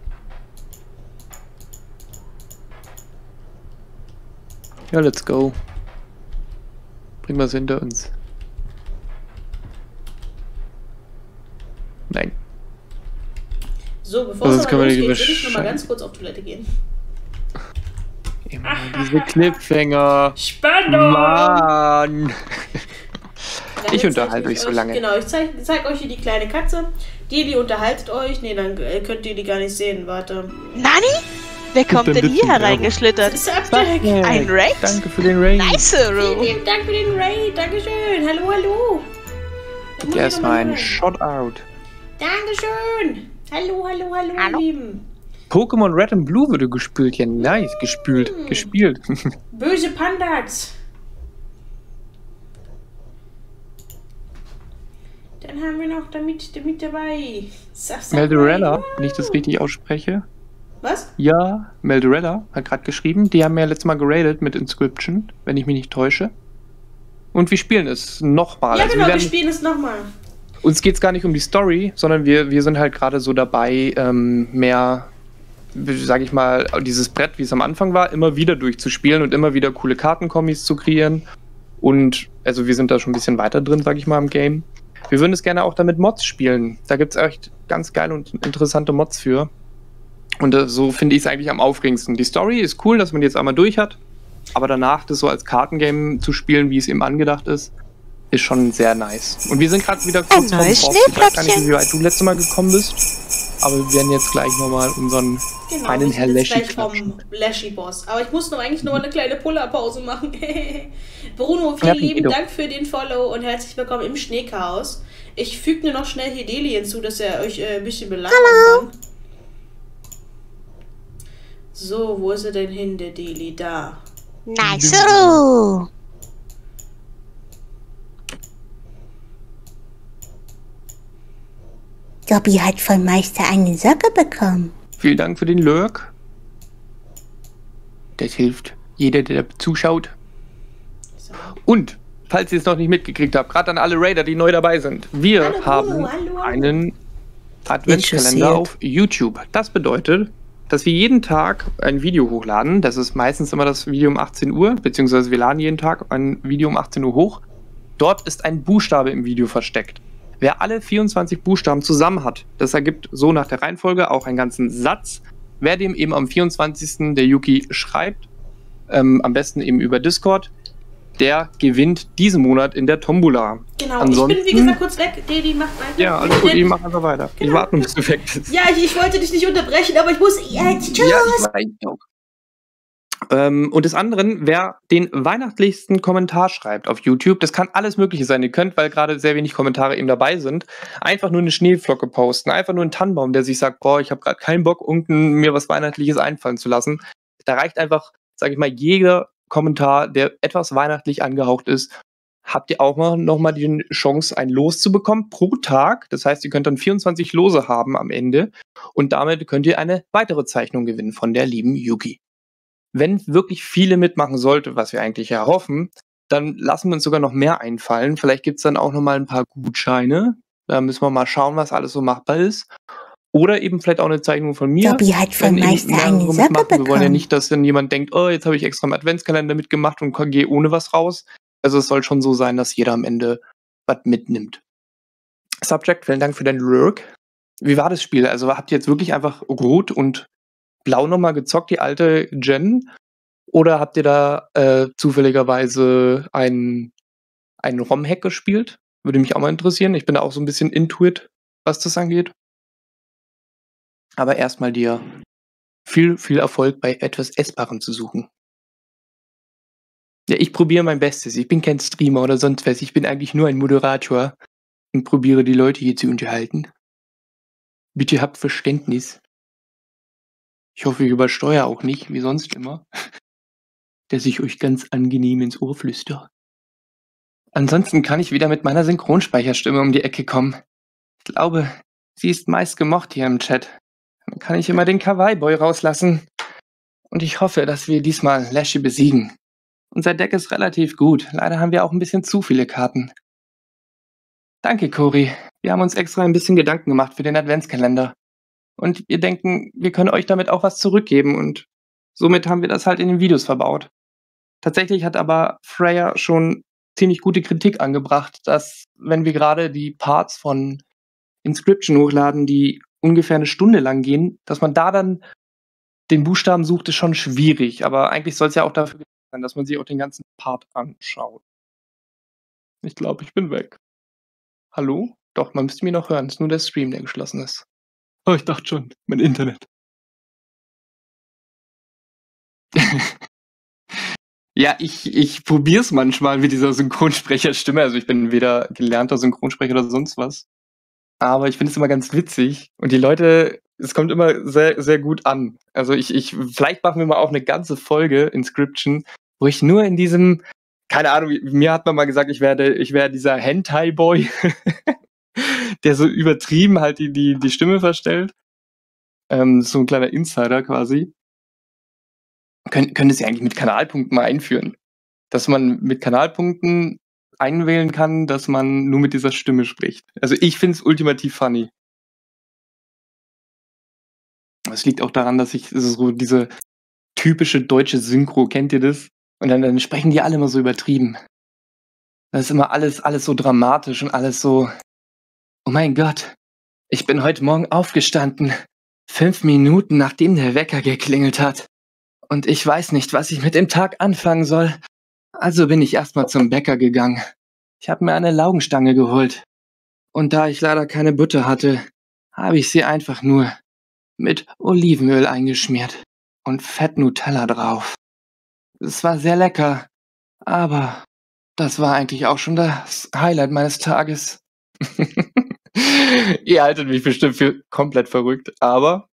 Ja, let's go. Bringen wir es hinter uns. Nein. So, bevor Sonst es können wir die losgeht, würde ich nochmal ganz kurz auf Toilette gehen. Immer diese Cliffhanger. Spannung! Mann. Ich unterhalte euch so lange. Genau, ich zeige zeig euch hier die kleine Katze. Deli unterhaltet euch. Nee, dann äh, könnt ihr die gar nicht sehen. Warte. Nani? Wer kommt denn hier hereingeschlittert? Ein Raid? Danke für den Raid. Nice, Vielen Dank für den Raid. Dankeschön. Hallo, hallo. Muss ich Erstmal noch mal ein hören. Shoutout. Dankeschön. Hallo, hallo, hallo, Hallo. ihr Lieben. Pokémon Red and Blue wurde gespült. Ja, nice. Gespült. Hm. Gespielt. Böse Pandas. Dann haben wir noch damit, damit dabei. Sasa Meldorella, wenn ich das richtig ausspreche. Was? Ja, Meldorella hat gerade geschrieben. Die haben ja letztes Mal geradet mit Inscription, wenn ich mich nicht täusche. Und wir spielen es nochmal. Ja, also genau, wir wir spielen es nochmal. uns geht es gar nicht um die Story, sondern wir, wir sind halt gerade so dabei, ähm, mehr, sage ich mal, dieses Brett, wie es am Anfang war, immer wieder durchzuspielen und immer wieder coole Kartenkombis zu kreieren. Und also wir sind da schon ein bisschen weiter drin, sage ich mal, im Game. Wir würden es gerne auch damit Mods spielen. Da gibt es echt ganz geile und interessante Mods für. Und äh, so finde ich es eigentlich am aufregendsten. Die Story ist cool, dass man die jetzt einmal durch hat. Aber danach das so als Kartengame zu spielen, wie es eben angedacht ist, ist schon sehr nice. Und wir sind gerade wieder kurz vorm neues Boss. Ich weiß gar nicht, wie weit du letztes Mal gekommen bist. Aber wir werden jetzt gleich nochmal unseren Genau, einen Herr Leschi gleich vom klatschen. Leschi-Boss. Aber ich muss noch eigentlich noch eine kleine Puller-Pause machen. Bruno, vielen Ja, lieben Guido. Dank für den Follow und herzlich willkommen im Schneechaos. Ich füge nur noch schnell hier Deli hinzu, dass er euch äh, ein bisschen belabern kann. So, wo ist er denn hin, der Deli? Da. Nice, Ro. Dobby hat von Meister eine Socke bekommen. Vielen Dank für den Lurk. Das hilft. Jeder, der zuschaut. Und, falls ihr es noch nicht mitgekriegt habt, gerade an alle Raider, die neu dabei sind, wir Hallo, haben hallo, hallo. einen Adventskalender auf YouTube. Das bedeutet, dass wir jeden Tag ein Video hochladen. Das ist meistens immer das Video um 18 Uhr, beziehungsweise wir laden jeden Tag ein Video um 18 Uhr hoch. Dort ist ein Buchstabe im Video versteckt. Wer alle 24 Buchstaben zusammen hat, das ergibt so nach der Reihenfolge auch einen ganzen Satz. Wer dem eben am 24. der Yuki schreibt, ähm, am besten eben über Discord, der gewinnt diesen Monat in der Tombola. Genau, Ansonsten- ich bin wie gesagt kurz weg. Deli, macht weiter. Ja, alles gut, ich mach einfach weiter. Ich Genau. warte nur, bis du weg bist. Ja, ich, ich wollte dich nicht unterbrechen, aber ich muss jetzt. Tschüss. Ja, ich weiß auch. Ähm, und des anderen, wer den weihnachtlichsten Kommentar schreibt auf YouTube, das kann alles Mögliche sein. Ihr könnt, weil gerade sehr wenig Kommentare eben dabei sind, einfach nur eine Schneeflocke posten, einfach nur einen Tannenbaum, der sich sagt, boah, ich habe gerade keinen Bock, unten mir was Weihnachtliches einfallen zu lassen. Da reicht einfach, sage ich mal, jeder Kommentar, der etwas weihnachtlich angehaucht ist, habt ihr auch mal nochmal die Chance, ein Los zu bekommen pro Tag. Das heißt, ihr könnt dann 24 Lose haben am Ende und damit könnt ihr eine weitere Zeichnung gewinnen von der lieben Yuki. Wenn wirklich viele mitmachen sollte, was wir eigentlich ja hoffen, dann lassen wir uns sogar noch mehr einfallen. Vielleicht gibt's dann auch noch mal ein paar Gutscheine. Da müssen wir mal schauen, was alles so machbar ist. Oder eben vielleicht auch eine Zeichnung von mir. Dobby hat von Meister eine Socke mitmachen. Wir wollen ja bekommen. nicht, dass dann jemand denkt, oh, jetzt habe ich extra im Adventskalender mitgemacht und gehe ohne was raus. Also es soll schon so sein, dass jeder am Ende was mitnimmt. Subject, vielen Dank für deinen Lurk. Wie war das Spiel? Also habt ihr jetzt wirklich einfach rot und blau nochmal gezockt, die alte Gen? Oder habt ihr da äh, zufälligerweise einen, einen ROM-Hack gespielt? Würde mich auch mal interessieren. Ich bin da auch so ein bisschen intuit, was das angeht. Aber erstmal dir viel, viel Erfolg bei etwas Essbarem zu suchen. Ja, ich probiere mein Bestes. Ich bin kein Streamer oder sonst was. Ich bin eigentlich nur ein Moderator und probiere die Leute hier zu unterhalten. Bitte habt Verständnis. Ich hoffe, ich übersteuere auch nicht, wie sonst immer, dass ich euch ganz angenehm ins Ohr flüster. Ansonsten kann ich wieder mit meiner Synchronspeicherstimme um die Ecke kommen. Ich glaube, sie ist meist gemocht hier im Chat. Dann kann ich immer den Kawaii-Boy rauslassen. Und ich hoffe, dass wir diesmal Lashy besiegen. Unser Deck ist relativ gut. Leider haben wir auch ein bisschen zu viele Karten. Danke, Cory. Wir haben uns extra ein bisschen Gedanken gemacht für den Adventskalender. Und wir denken, wir können euch damit auch was zurückgeben und somit haben wir das halt in den Videos verbaut. Tatsächlich hat aber Freya schon ziemlich gute Kritik angebracht, dass wenn wir gerade die Parts von Inscription hochladen, die ungefähr eine Stunde lang gehen, dass man da dann den Buchstaben sucht, ist schon schwierig. Aber eigentlich soll es ja auch dafür sein, dass man sich auch den ganzen Part anschaut. Ich glaube, ich bin weg. Hallo? Doch, man müsste mich noch hören. Es ist nur der Stream, der geschlossen ist. Oh, ich dachte schon, mein Internet. ja, ich, ich probiere es manchmal mit dieser Synchronsprecherstimme. Also ich bin weder gelernter Synchronsprecher oder sonst was. Aber ich finde es immer ganz witzig. Und die Leute, es kommt immer sehr, sehr gut an. Also ich, ich, vielleicht machen wir mal auch eine ganze Folge Inscription, wo ich nur in diesem, keine Ahnung, mir hat man mal gesagt, ich werde, ich wäre dieser Hentai-Boy, der so übertrieben halt die, die, die Stimme verstellt. Ähm, so ein kleiner Insider quasi. Können es ja eigentlich mit Kanalpunkten mal einführen. Dass man mit Kanalpunkten einwählen kann, dass man nur mit dieser Stimme spricht. Also ich finde es ultimativ funny. Es liegt auch daran, dass ich so diese typische deutsche Synchro, kennt ihr das? Und dann, dann sprechen die alle immer so übertrieben. Das ist immer alles, alles so dramatisch und alles so, oh mein Gott, ich bin heute Morgen aufgestanden, fünf Minuten nachdem der Wecker geklingelt hat. Und ich weiß nicht, was ich mit dem Tag anfangen soll. Also bin ich erstmal zum Bäcker gegangen. Ich habe mir eine Laugenstange geholt. Und da ich leider keine Butter hatte, habe ich sie einfach nur mit Olivenöl eingeschmiert und Fett Nutella drauf. Es war sehr lecker, aber das war eigentlich auch schon das Highlight meines Tages. Ihr haltet mich bestimmt für komplett verrückt, aber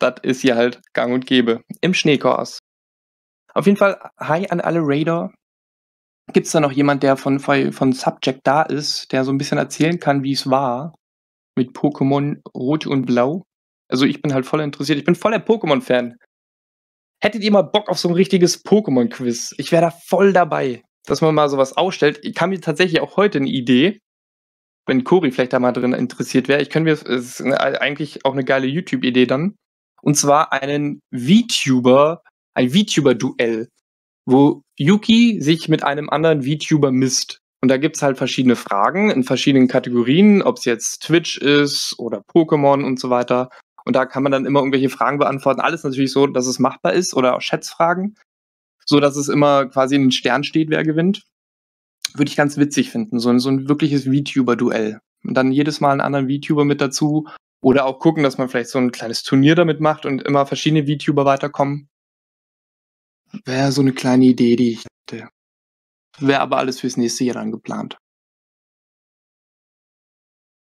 das ist hier halt gang und gäbe im Schneekurs. Auf jeden Fall, hi an alle Raider. Gibt es da noch jemand, der von, von Subject da ist, der so ein bisschen erzählen kann, wie es war mit Pokémon Rot und Blau? Also ich bin halt voll interessiert. Ich bin voller Pokémon-Fan. Hättet ihr mal Bock auf so ein richtiges Pokémon-Quiz? Ich wäre da voll dabei, dass man mal sowas ausstellt. Ich kann mir tatsächlich auch heute eine Idee, wenn Cory vielleicht da mal drin interessiert wäre. Ich könnte mir, es ist eigentlich auch eine geile YouTube-Idee dann. Und zwar einen VTuber, ein VTuber-Duell, wo Yuki sich mit einem anderen VTuber misst. Und da gibt's halt verschiedene Fragen in verschiedenen Kategorien, ob es jetzt Twitch ist oder Pokémon und so weiter. Und da kann man dann immer irgendwelche Fragen beantworten. Alles natürlich so, dass es machbar ist oder auch Schätzfragen, so dass es immer quasi in den Stern steht, wer gewinnt. Würde ich ganz witzig finden, so ein, so ein wirkliches VTuber-Duell. Und dann jedes Mal einen anderen VTuber mit dazu oder auch gucken, dass man vielleicht so ein kleines Turnier damit macht und immer verschiedene VTuber weiterkommen. Wäre so eine kleine Idee, die ich hätte. Wäre aber alles fürs nächste Jahr dann geplant.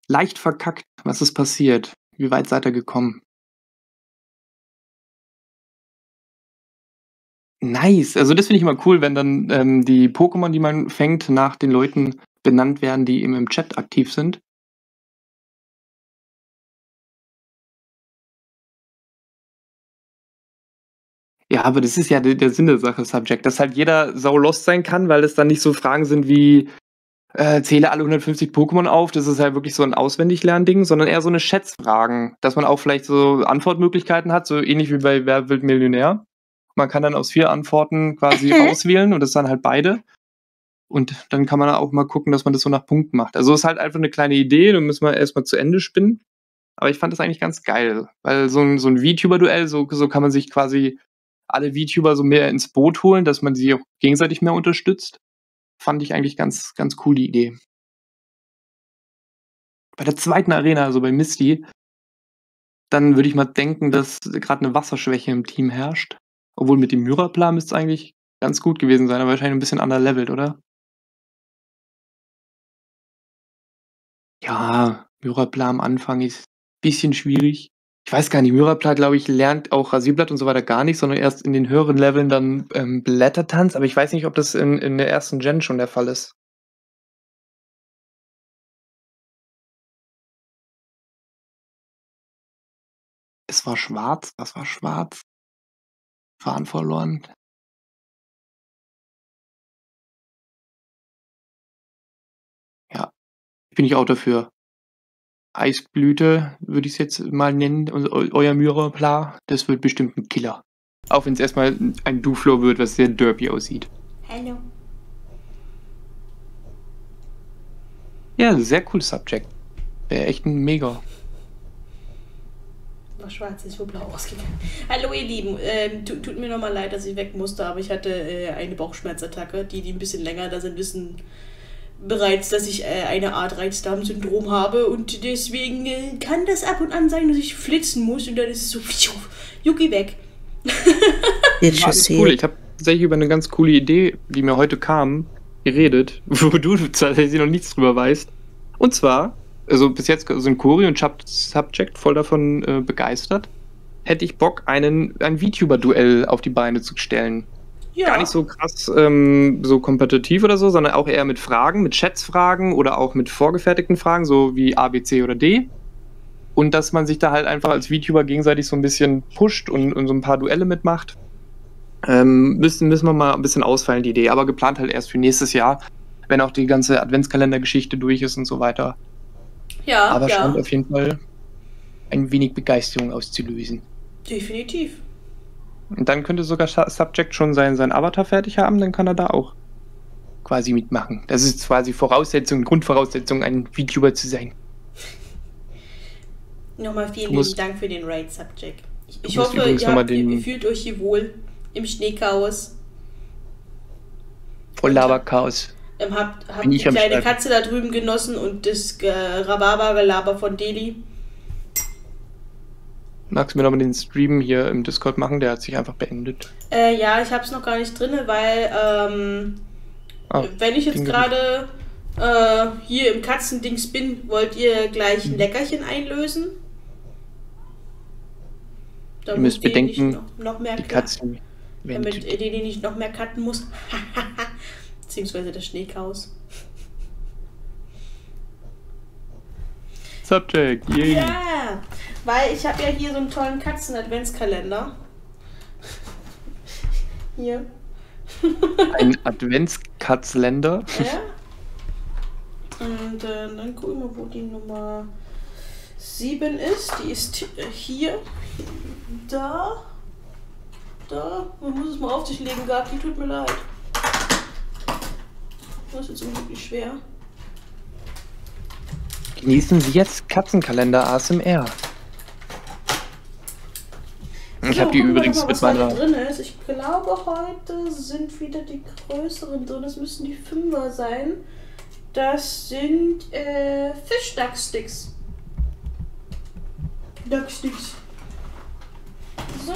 Leicht verkackt. Was ist passiert? Wie weit seid ihr gekommen? Nice. Also das finde ich immer cool, wenn dann ähm, die Pokémon, die man fängt, nach den Leuten benannt werden, die eben im Chat aktiv sind. Ja, aber das ist ja der, der Sinn der Sache, Subject, dass halt jeder sau lost sein kann, weil es dann nicht so Fragen sind wie äh, zähle alle 150 Pokémon auf, das ist halt wirklich so ein Auswendiglernding, sondern eher so eine Schätzfragen, dass man auch vielleicht so Antwortmöglichkeiten hat, so ähnlich wie bei Wer wird Millionär. Man kann dann aus vier Antworten quasi auswählen und das dann halt beide. Und dann kann man auch mal gucken, dass man das so nach Punkten macht. Also es ist halt einfach eine kleine Idee, da müssen wir erstmal zu Ende spinnen. Aber ich fand das eigentlich ganz geil, weil so ein, so ein VTuber-Duell, so, so kann man sich quasi alle VTuber so mehr ins Boot holen, dass man sie auch gegenseitig mehr unterstützt. Fand ich eigentlich ganz, ganz cool die Idee. Bei der zweiten Arena, also bei Misty, dann würde ich mal denken, dass gerade eine Wasserschwäche im Team herrscht. Obwohl mit dem Myrapla müsste es eigentlich ganz gut gewesen sein, aber wahrscheinlich ein bisschen underlevelt, oder? Ja, Myrapla am Anfang ist ein bisschen schwierig ich weiß gar nicht, Myrapla, glaube ich, lernt auch Rasierblatt und so weiter gar nicht, sondern erst in den höheren Leveln dann ähm, Blättertanz, aber ich weiß nicht, ob das in, in der ersten Gen schon der Fall ist. Es war schwarz, was war schwarz? Fahren verloren. Ja, bin ich auch dafür. Eisblüte, würde ich es jetzt mal nennen, euer Myrapla, das wird bestimmt ein Killer. Auch wenn es erstmal ein Duflo wird, was sehr derpy aussieht. Hallo. Ja, sehr cool Subject. Wäre echt ein mega. War schwarz, ist wohl blau ausgegangen. Hallo ihr Lieben, ähm, tu, tut mir nochmal leid, dass ich weg musste, aber ich hatte äh, eine Bauchschmerzattacke. Die, die ein bisschen länger da sind, wissen bereits, dass ich äh, eine Art Reizdarmsyndrom habe und deswegen äh, kann das ab und an sein, dass ich flitzen muss und dann ist es so, Yuki weg. Jetzt Ja, ist cool. Ich habe tatsächlich über eine ganz coole Idee, die mir heute kam, geredet, wo du tatsächlich noch nichts drüber weißt. Und zwar, also bis jetzt sind Kuri und Subject voll davon äh, begeistert. Hätte ich Bock, einen, ein VTuber-Duell auf die Beine zu stellen. Ja, Gar nicht so krass ähm, so kompetitiv oder so, sondern auch eher mit Fragen, mit Schätzfragen oder auch mit vorgefertigten Fragen, so wie A, B, C oder D. Und dass man sich da halt einfach als VTuber gegenseitig so ein bisschen pusht und, und so ein paar Duelle mitmacht. Ähm, müssen, müssen wir mal ein bisschen ausfallen, die Idee. Aber geplant halt erst für nächstes Jahr, wenn auch die ganze Adventskalender-Geschichte durch ist und so weiter. ja, Aber ja, scheint auf jeden Fall ein wenig Begeisterung auszulösen. definitiv. Und dann könnte sogar Su- Subject schon sein, sein Avatar fertig haben, dann kann er da auch quasi mitmachen. Das ist quasi Voraussetzung, Grundvoraussetzung, ein VTuber zu sein. Nochmal vielen lieben Dank für den Raid Subject. Ich, ich hoffe, ihr, habt, ihr, den- ihr fühlt euch hier wohl im Schneechaos. Voll Laberchaos. Ähm, habt habt die kleine. Katze da drüben genossen und das äh, Rhabarbergelaber von Deli. Magst du mir nochmal den Stream hier im Discord machen? Der hat sich einfach beendet. Äh, ja, ich hab's noch gar nicht drin, weil ähm, Ah, wenn ich jetzt gerade äh, hier im Katzendings bin, wollt ihr gleich Mhm. ein Leckerchen einlösen? Da Ihr müsst bedenken, noch, noch mehr die Katzen. damit Deli nicht noch mehr cutten muss. Beziehungsweise das Schneechaos. Subject, yay. Ja, weil ich habe ja hier so einen tollen Katzen-Adventskalender. Hier. Ein Adventskatzländer. Ja. Und äh, dann gucken wir, wo die Nummer 7 ist. Die ist äh, hier. Da. Da. Man muss es mal auf sich legen, Gabi. Tut mir leid. Das ist jetzt unglücklich schwer. Genießen Sie jetzt Katzenkalender ASMR. Ich So, habe die übrigens mal, mit meiner. drin ist. Ich glaube, heute sind wieder die größeren drin. Das müssten die Fünfer sein. Das sind äh, Fischducksticks. Ducksticks. So.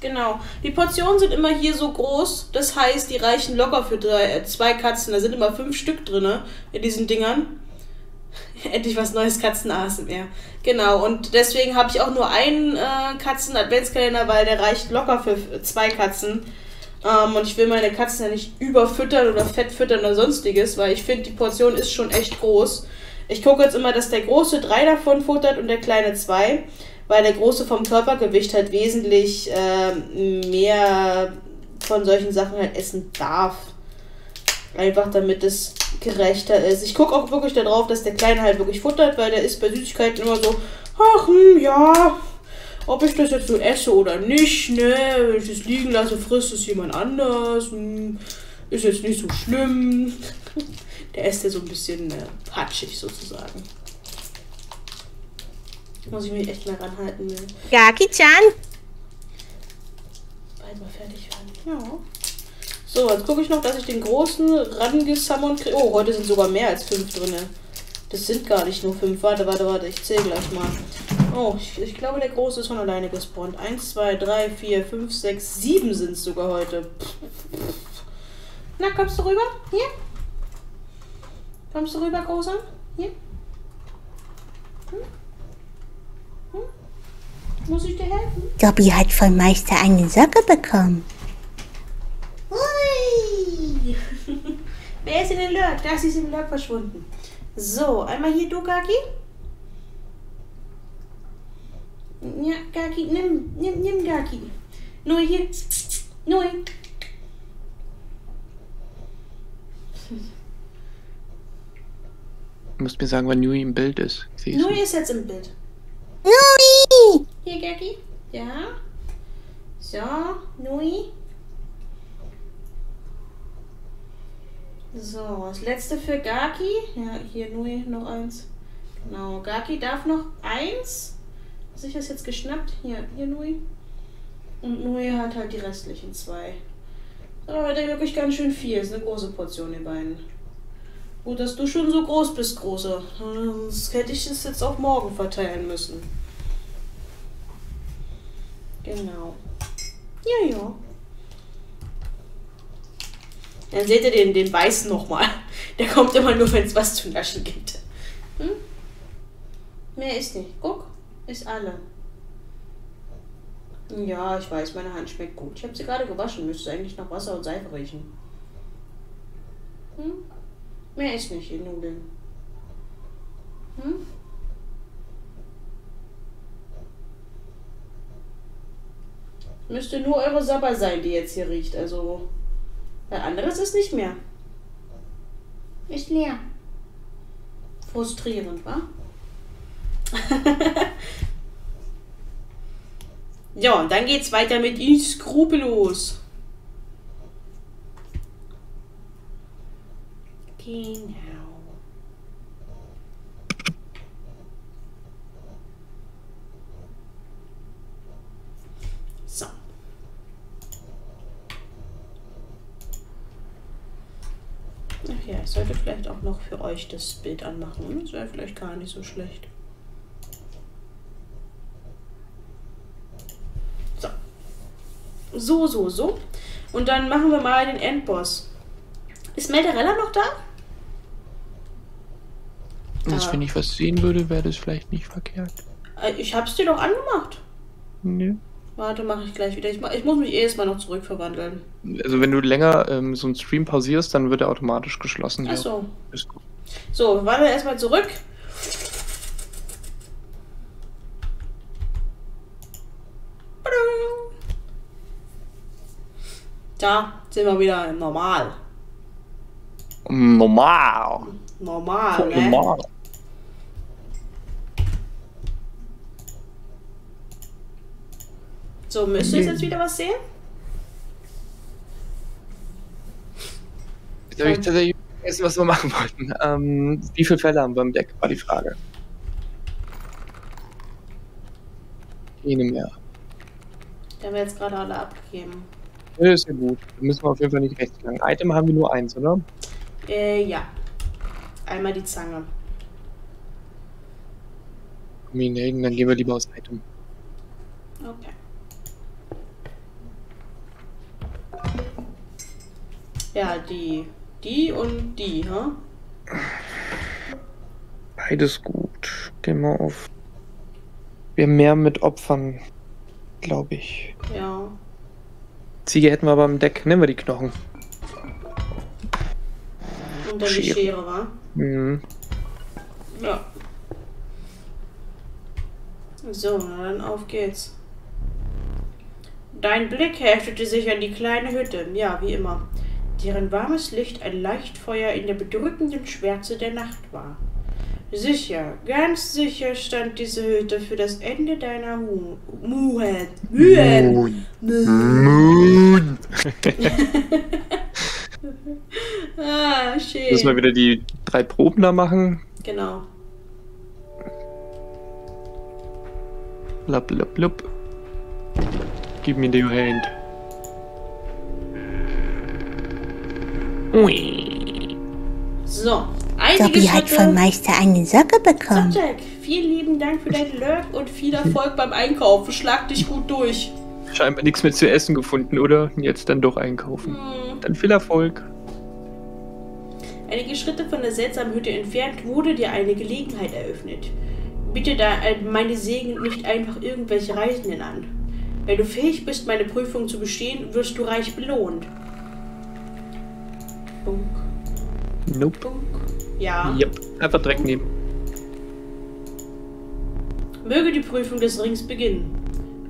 Genau. Die Portionen sind immer hier so groß. Das heißt, die reichen locker für drei, äh, zwei Katzen. Da sind immer fünf Stück drin in diesen Dingern. Endlich was Neues Katzen-ASMR. Genau, und deswegen habe ich auch nur einen äh, Katzen-Adventskalender, weil der reicht locker für zwei Katzen. Ähm, und ich will meine Katzen ja nicht überfüttern oder fett füttern oder sonstiges, weil ich finde, die Portion ist schon echt groß. Ich gucke jetzt immer, dass der Große drei davon futtert und der Kleine zwei, weil der Große vom Körpergewicht halt wesentlich ähm, mehr von solchen Sachen halt essen darf. Einfach damit es gerechter ist. Ich gucke auch wirklich darauf, dass der Kleine halt wirklich futtert, weil der ist bei Süßigkeiten immer so, ach hm, ja, ob ich das jetzt so esse oder nicht, ne, wenn ich es liegen lasse, frisst es jemand anders, hm, ist jetzt nicht so schlimm. Der ist ja so ein bisschen äh, patschig sozusagen. Muss ich mich echt mal ranhalten, ne? Gaki-chan, bald mal fertig werden. Ja. So, jetzt gucke ich noch, dass ich den großen rangesummert kriege. Oh, heute sind sogar mehr als fünf drin. Das sind gar nicht nur fünf. Warte, warte, warte, ich zähle gleich mal. Oh, ich, ich glaube, der große ist von alleine gespawnt. Eins, zwei, drei, vier, fünf, sechs, sieben sind es sogar heute. Na, kommst du rüber? Hier? Kommst du rüber, großer? Hier? Hm? Hm? Muss ich dir helfen? Dobby hat von Meister eine Socke bekommen. Hui! Wer ist in den Lurk? Da ist sie im Lurk verschwunden. So, einmal hier du, Gaki. Ja, Gaki, nimm, nimm, nimm Gaki. Nur hier. Nur. Du musst mir sagen, wann Nui im Bild ist. Nur nicht. ist jetzt im Bild. Nui! Hier, Gaki. Ja. So, Nui. So, das letzte für Gaki. Ja, hier Nui noch eins. Genau, Gaki darf noch eins. Sich das jetzt geschnappt? Hier, hier Nui. Und Nui hat halt die restlichen zwei. Aber heute wirklich ganz schön viel. Ist eine große Portion, die beiden. Gut, dass du schon so groß bist, Große. Sonst hätte ich es jetzt auch morgen verteilen müssen. Genau. Ja, ja. Dann seht ihr den, den Weißen nochmal. Der kommt immer nur, wenn es was zu naschen gibt. Hm? Mehr ist nicht. Guck, ist alle. Ja, ich weiß, meine Hand schmeckt gut. Ich habe sie gerade gewaschen. Müsste eigentlich nach Wasser und Seife riechen. Hm? Mehr ist nicht in Nudeln. Hm? Müsste nur eure Sabber sein, die jetzt hier riecht. Also, ein anderes ist nicht mehr. Ist leer. Frustrierend, wa? ja, und dann geht's weiter mit Skrupellos. Genau. So. Ach ja, ich sollte vielleicht auch noch für euch das Bild anmachen. Das wäre vielleicht gar nicht so schlecht. So. So, so, so. Und dann machen wir mal den Endboss. Ist Melderella noch da? Also, Ah. wenn ich was sehen würde, wäre das vielleicht nicht verkehrt. Äh, Ich hab's dir doch angemacht. Nö. Warte, mache ich gleich wieder. Ich, ich muss mich eh erstmal noch zurückverwandeln. Also wenn du länger ähm, so einen Stream pausierst, dann wird er automatisch geschlossen. Ach so. Ist gut. So, wir wandern erstmal zurück. Da sind wir wieder normal. Normal. Normal, ne? Normal. So, müsst ihr jetzt wieder was sehen? Jetzt habe ich tatsächlich vergessen, was wir machen wollten. Ähm, wie viele Fälle haben wir im Deck, war die Frage. Keine mehr. Die haben wir jetzt gerade alle abgegeben. Ja, ist ja gut. Da müssen wir auf jeden Fall nicht rechts lang. Item haben wir nur eins, oder? Äh, ja. Einmal die Zange. Combination, dann gehen wir lieber aus Item. Okay. Ja, die. Die und die, ha? Beides gut. Gehen wir auf. Wir haben mehr mit Opfern, glaube ich. Ja. Ziege hätten wir aber im Deck. Nehmen wir die Knochen. Und dann die Schere. Schere, wa? Mhm. Ja. So, na dann auf geht's. Dein Blick heftete sich an die kleine Hütte, ja, wie immer, deren warmes Licht ein Leichtfeuer in der bedrückenden Schwärze der Nacht war. Sicher, ganz sicher stand diese Hütte für das Ende deiner Mu Mühen. Mühen. Moon. Ah, Müssen wir schön. wieder die drei Proben da machen. Genau. Blub, blub, blub. Give me the hand. Ui. So, einige Dobby hat Schritte- von Meister eine Socke bekommen. Subject, vielen lieben Dank für deinen Lurk und viel Erfolg beim Einkaufen. Schlag dich gut durch. Scheinbar nichts mehr zu essen gefunden, oder? Jetzt dann doch einkaufen. Hm. Dann viel Erfolg. Einige Schritte von der seltsamen Hütte entfernt wurde dir eine Gelegenheit eröffnet. Bitte da äh, meine Segen nicht einfach irgendwelche Reisenden an. Wenn du fähig bist, meine Prüfung zu bestehen, wirst du reich belohnt. Bunk, Nope. bunk. Ja. Yep. Einfach direkt nehmen. Möge die Prüfung des Rings beginnen.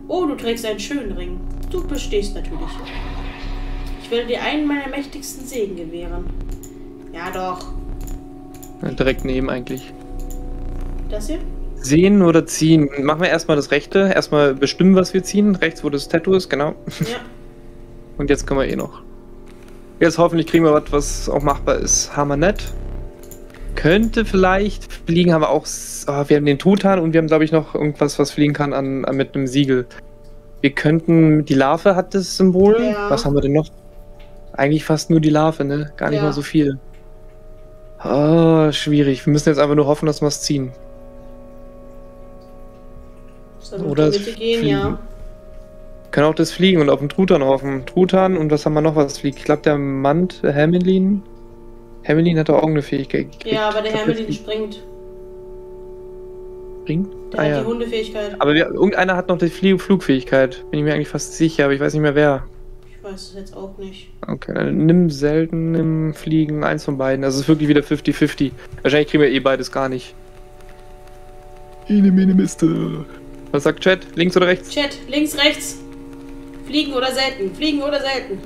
Oh, du trägst einen schönen Ring. Du bestehst natürlich. Ich werde dir einen meiner mächtigsten Segen gewähren. Ja, doch. Ja, Direkt nehmen eigentlich. Das hier? Sehen oder ziehen? Machen wir erstmal das rechte. Erstmal bestimmen, was wir ziehen. Rechts, wo das Tattoo ist, genau. Ja. Und jetzt können wir eh noch. Jetzt hoffentlich kriegen wir was, was auch machbar ist. Hammer nett. Könnte vielleicht fliegen, haben wir auch. ah, wir haben den Tutan und wir haben, glaube ich, noch irgendwas, was fliegen kann an, an, mit einem Siegel. Wir könnten. Die Larve hat das Symbol. Ja. Was haben wir denn noch? Eigentlich fast nur die Larve, ne? Gar nicht Ja. mal so viel. Ah, schwierig. Wir müssen jetzt einfach nur hoffen, dass wir es ziehen. Oder es gehen, fliegen. ja. Können auch das Fliegen und auf den Truthahn hoffen. Truthahn und was haben wir noch, was fliegt? Ich glaube, der Mand, äh, Hermelin. Hermelin hat doch auch eine Fähigkeit gekriegt. Ja, aber der Hermelin springt. springt. Der Ah, hat ja. die Hundefähigkeit. Aber wir, irgendeiner hat noch die Flugfähigkeit. Bin ich mir eigentlich fast sicher, aber ich weiß nicht mehr wer. Ich weiß es jetzt auch nicht. Okay, dann nimm selten, nimm Fliegen, eins von beiden. Also es ist wirklich wieder 50-50. Wahrscheinlich kriegen wir eh beides gar nicht. Ine, mine, Miste. Was sagt Chat? Links oder rechts? Chat, links, rechts. Fliegen oder selten. Fliegen oder selten.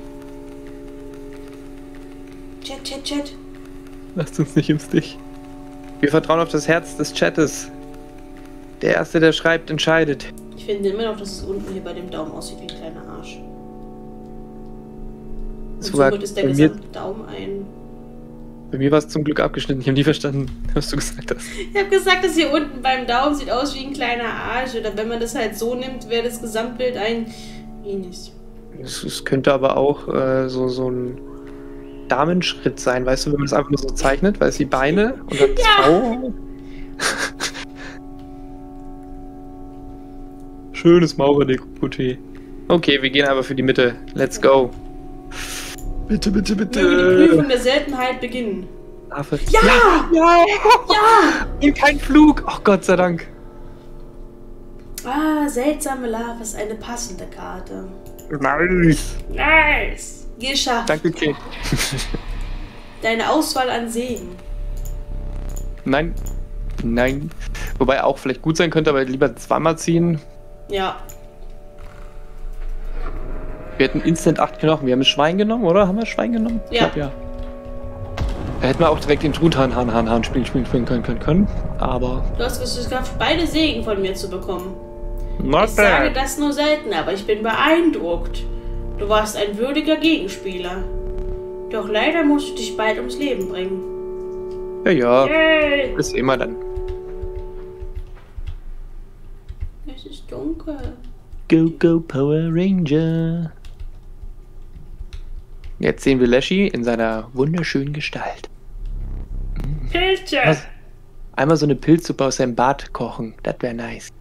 Chat, Chat, Chat. Lasst uns nicht im Stich. Wir vertrauen auf das Herz des Chattes. Der Erste, der schreibt, entscheidet. Ich finde immer noch, dass es unten hier bei dem Daumen aussieht wie ein kleiner Arsch. Und Sogar somit ist der gesamte Daumen ein. Bei mir war es zum Glück abgeschnitten. Ich habe nie verstanden, was du gesagt hast. Ich habe gesagt, dass hier unten beim Daumen sieht aus wie ein kleiner Arsch. Oder wenn man das halt so nimmt, wäre das Gesamtbild ein Penis. Es, es könnte aber auch äh, so, so ein Damenschritt sein, weißt du, wenn man es einfach nur so zeichnet, weil es die Beine und dann das V. Schönes Maurerdeko-Putti. Okay, wir gehen aber für die Mitte. Let's go. Bitte, bitte, Möge die bitte. Prüfung der Seltenheit beginnen. Larve. Ja! Ja! Ja! Und kein Flug. Ach Gott sei Dank. Ah, seltsame Lava ist eine passende Karte. Nice. Nice! Geschafft. Danke, Kate. Deine Auswahl an Segen. Nein. Nein. Wobei auch vielleicht gut sein könnte, aber lieber zweimal ziehen. Ja. Wir hätten instant 8 Knochen. Wir haben das Schwein genommen, oder? Haben wir Schwein genommen? Ich Ja. glaub, ja. Da hätten wir auch direkt den Truthahn, Hahn, Hahn, Hahn spielen, spielen, spielen können, können, können. Aber. Du hast es geschafft, beide Segen von mir zu bekommen. Not Ich sage das nur selten, aber ich bin beeindruckt. Du warst ein würdiger Gegenspieler. Doch leider musst du dich bald ums Leben bringen. Ja, ja. Yay! Bis immer dann. Es ist dunkel. Go, go, Power Ranger. Jetzt sehen wir Leshy in seiner wunderschönen Gestalt. Pilze! Was? Einmal so eine Pilzsuppe aus seinem Bad kochen. Das wäre nice.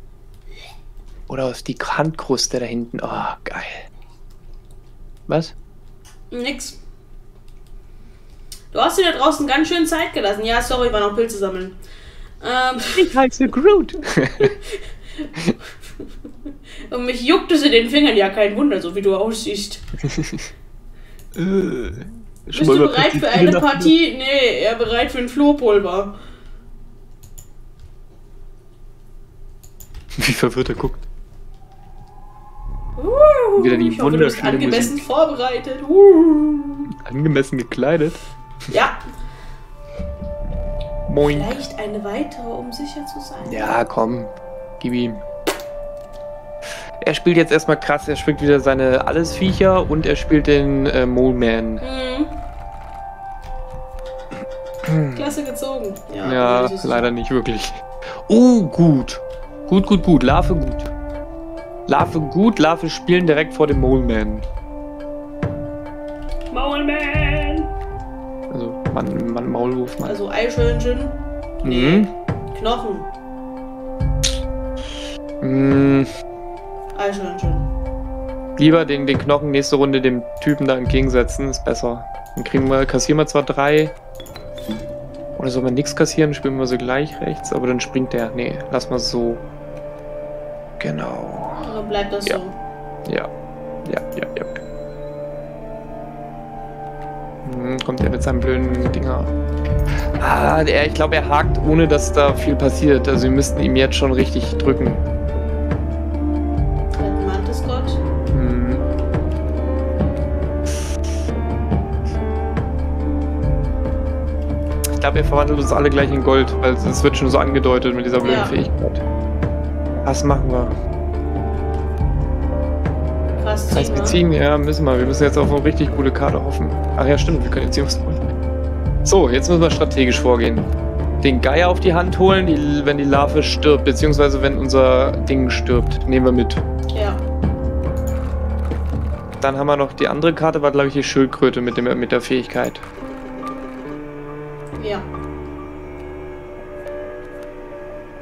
Oder aus die Handkruste da hinten. Oh, geil. Was? Nix. Du hast dir da draußen ganz schön Zeit gelassen. Ja, sorry, war noch Pilze sammeln. Ähm, Ich heiße Groot. und mich juckt es in den Fingern. Ja, kein Wunder, so wie du aussiehst. Bist du bereit für eine Partie? Nee, eher bereit für ein Flohpulver. Wie verwirrt er guckt. Uh, Wieder die ich hoffe, du bist angemessen vorbereitet. Uh. Angemessen gekleidet. Ja, Moin. vielleicht eine weitere, um sicher zu sein. Ja, komm. Gib ihm. Er spielt jetzt erstmal krass. Er spielt wieder seine Allesviecher und er spielt den äh, Mole Man. Mhm. Klasse gezogen. Ja, Ja, leider nicht wirklich. Oh, gut. Gut, gut, gut. Larve gut. Larve gut. Larve spielen direkt vor dem Mole Man. Maulman! Also, Mann, Mann, Maulwurf, Mann. Also Eichhörnchen, mhm. Knochen, Mhm. Eichhörnchen. Lieber den, den Knochen nächste Runde dem Typen da entgegensetzen, ist besser. Dann kriegen wir, kassieren wir zwar drei. Oder soll man nichts kassieren, spielen wir so gleich rechts, aber dann springt der. Nee, lass mal so. Genau. Also bleibt das Ja. so. Ja. Ja, ja, ja. Hm, kommt er mit seinem blöden Dinger. Ah, der, ich glaube, er hakt, ohne dass da viel passiert. Also wir müssten ihm jetzt schon richtig drücken. Gott. Hm. Ich glaube, er verwandelt uns alle gleich in Gold, weil es wird schon so angedeutet mit dieser blöden Ja. Fähigkeit. Was machen wir? Heißt, ziehen wir wir? ziehen, ja, müssen wir. Wir müssen jetzt auf eine richtig gute Karte hoffen. Ach ja, stimmt, wir können jetzt hier holen. So, jetzt müssen wir strategisch vorgehen. Den Geier auf die Hand holen, die, wenn die Larve stirbt, beziehungsweise wenn unser Ding stirbt. Nehmen wir mit. Ja. Dann haben wir noch die andere Karte, war glaube ich die Schildkröte mit, dem, mit der Fähigkeit. Ja.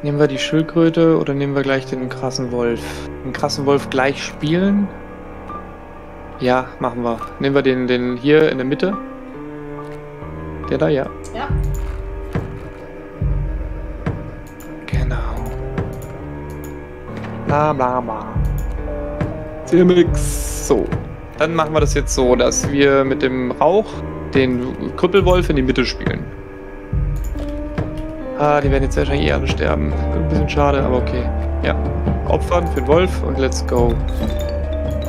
Nehmen wir die Schildkröte oder nehmen wir gleich den krassen Wolf? Den krassen Wolf gleich spielen? Ja, machen wir. Nehmen wir den, den hier in der Mitte. Der da, ja. Ja. Genau. Bla bla bla. Zirmix. So. Dann machen wir das jetzt so, dass wir mit dem Rauch den Krüppelwolf in die Mitte spielen. Ah, die werden jetzt wahrscheinlich eh alle sterben. Ein bisschen schade, aber okay. Ja. Opfern für den Wolf und let's go.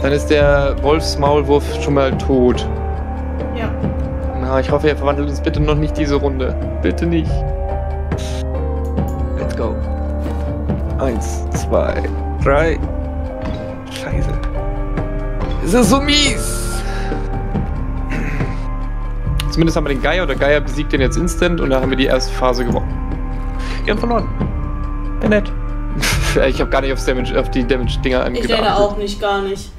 Dann ist der Wolfsmaulwurf schon mal tot. Ja. Na, ich hoffe, er verwandelt uns bitte noch nicht diese Runde. Bitte nicht. Let's go. Eins, zwei, drei. Scheiße. Es ist so mies. Zumindest haben wir den Geier. Der Geier besiegt den jetzt instant und da haben wir die erste Phase gewonnen. Wir haben verloren. Ja, nett. ich habe gar nicht aufs Damage, auf die Damage-Dinger Ich angedacht. leider auch nicht, gar nicht.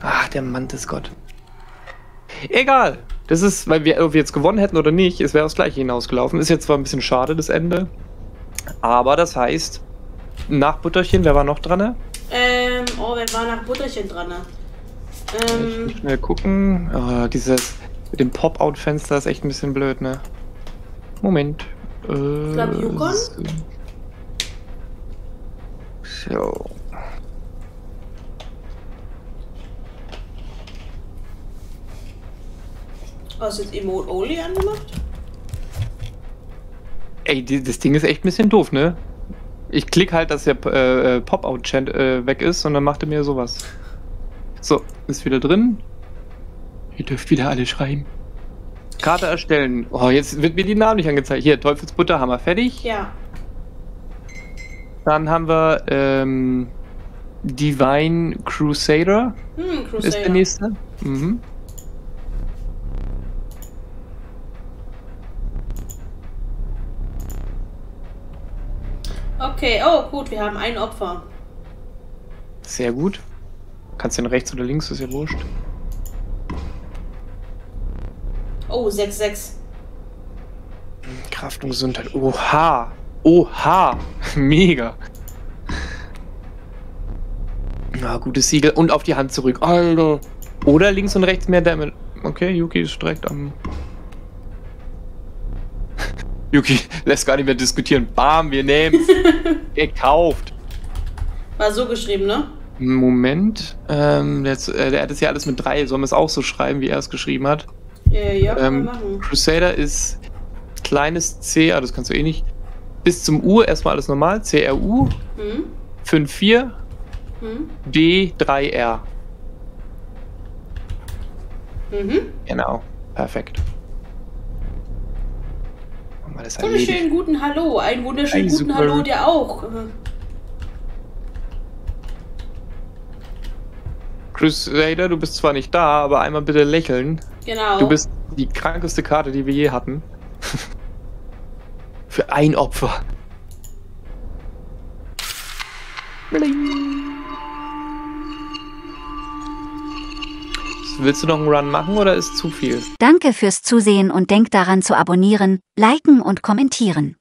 Ach, der Mantisgott. Egal. Das ist, weil wir, ob wir jetzt gewonnen hätten oder nicht, es wäre aufs Gleiche hinausgelaufen. Ist jetzt zwar ein bisschen schade, das Ende. Aber das heißt, nach Butterchen, wer war noch dran? ne? Ähm, oh, wer war nach Butterchen dran? ne? Ich Ähm, muss schnell gucken. Ah, dieses mit dem Pop-Out-Fenster ist echt ein bisschen blöd, ne? Moment. Äh, glaub, Yukon? So. hast du jetzt Emote Only angemacht? Ey, die, das Ding ist echt ein bisschen doof, ne? Ich klick halt, dass der äh, äh, Pop-Out-Chat äh, weg ist und dann macht er mir sowas. So, ist wieder drin. Ihr dürft wieder alle schreiben. Karte erstellen. Oh, jetzt wird mir die Namen nicht angezeigt. Hier, Teufelsbutter haben wir fertig. Ja. Dann haben wir ähm, Divine Crusader Hm, ist der Crusader. nächste. Mhm. Okay, oh gut, wir haben ein Opfer. Sehr gut. Kannst den rechts oder links, ist ja wurscht. Oh, 6-6. Kraft und Gesundheit. Oha. Oha. Mega. Na, gutes Siegel. Und auf die Hand zurück. Alter. Oder links und rechts mehr Damage. Okay, Yuki ist direkt am. Yuki lässt gar nicht mehr diskutieren. Bam, wir nehmen's. Gekauft. War so geschrieben, ne? Moment. Ähm, der, hat- äh, der hat es ja alles mit drei. Sollen wir es auch so schreiben, wie er es geschrieben hat? Ja, ja, kann Ähm, man machen. Crusader ist kleines C, ah, das kannst du eh nicht. Bis zum U erstmal alles normal. CRU Hm? 54 Hm? D3R. Mhm. Genau. Perfekt. Wunderschönen guten Hallo. Einen wunderschönen Ein guten Hallo dir auch. Äh, Crusader, du bist zwar nicht da, aber einmal bitte lächeln. Genau. Du bist die krankeste Karte, die wir je hatten. Für ein Opfer. Willst du noch einen Run machen oder ist zu viel? Danke fürs Zusehen und denk daran zu abonnieren, liken und kommentieren.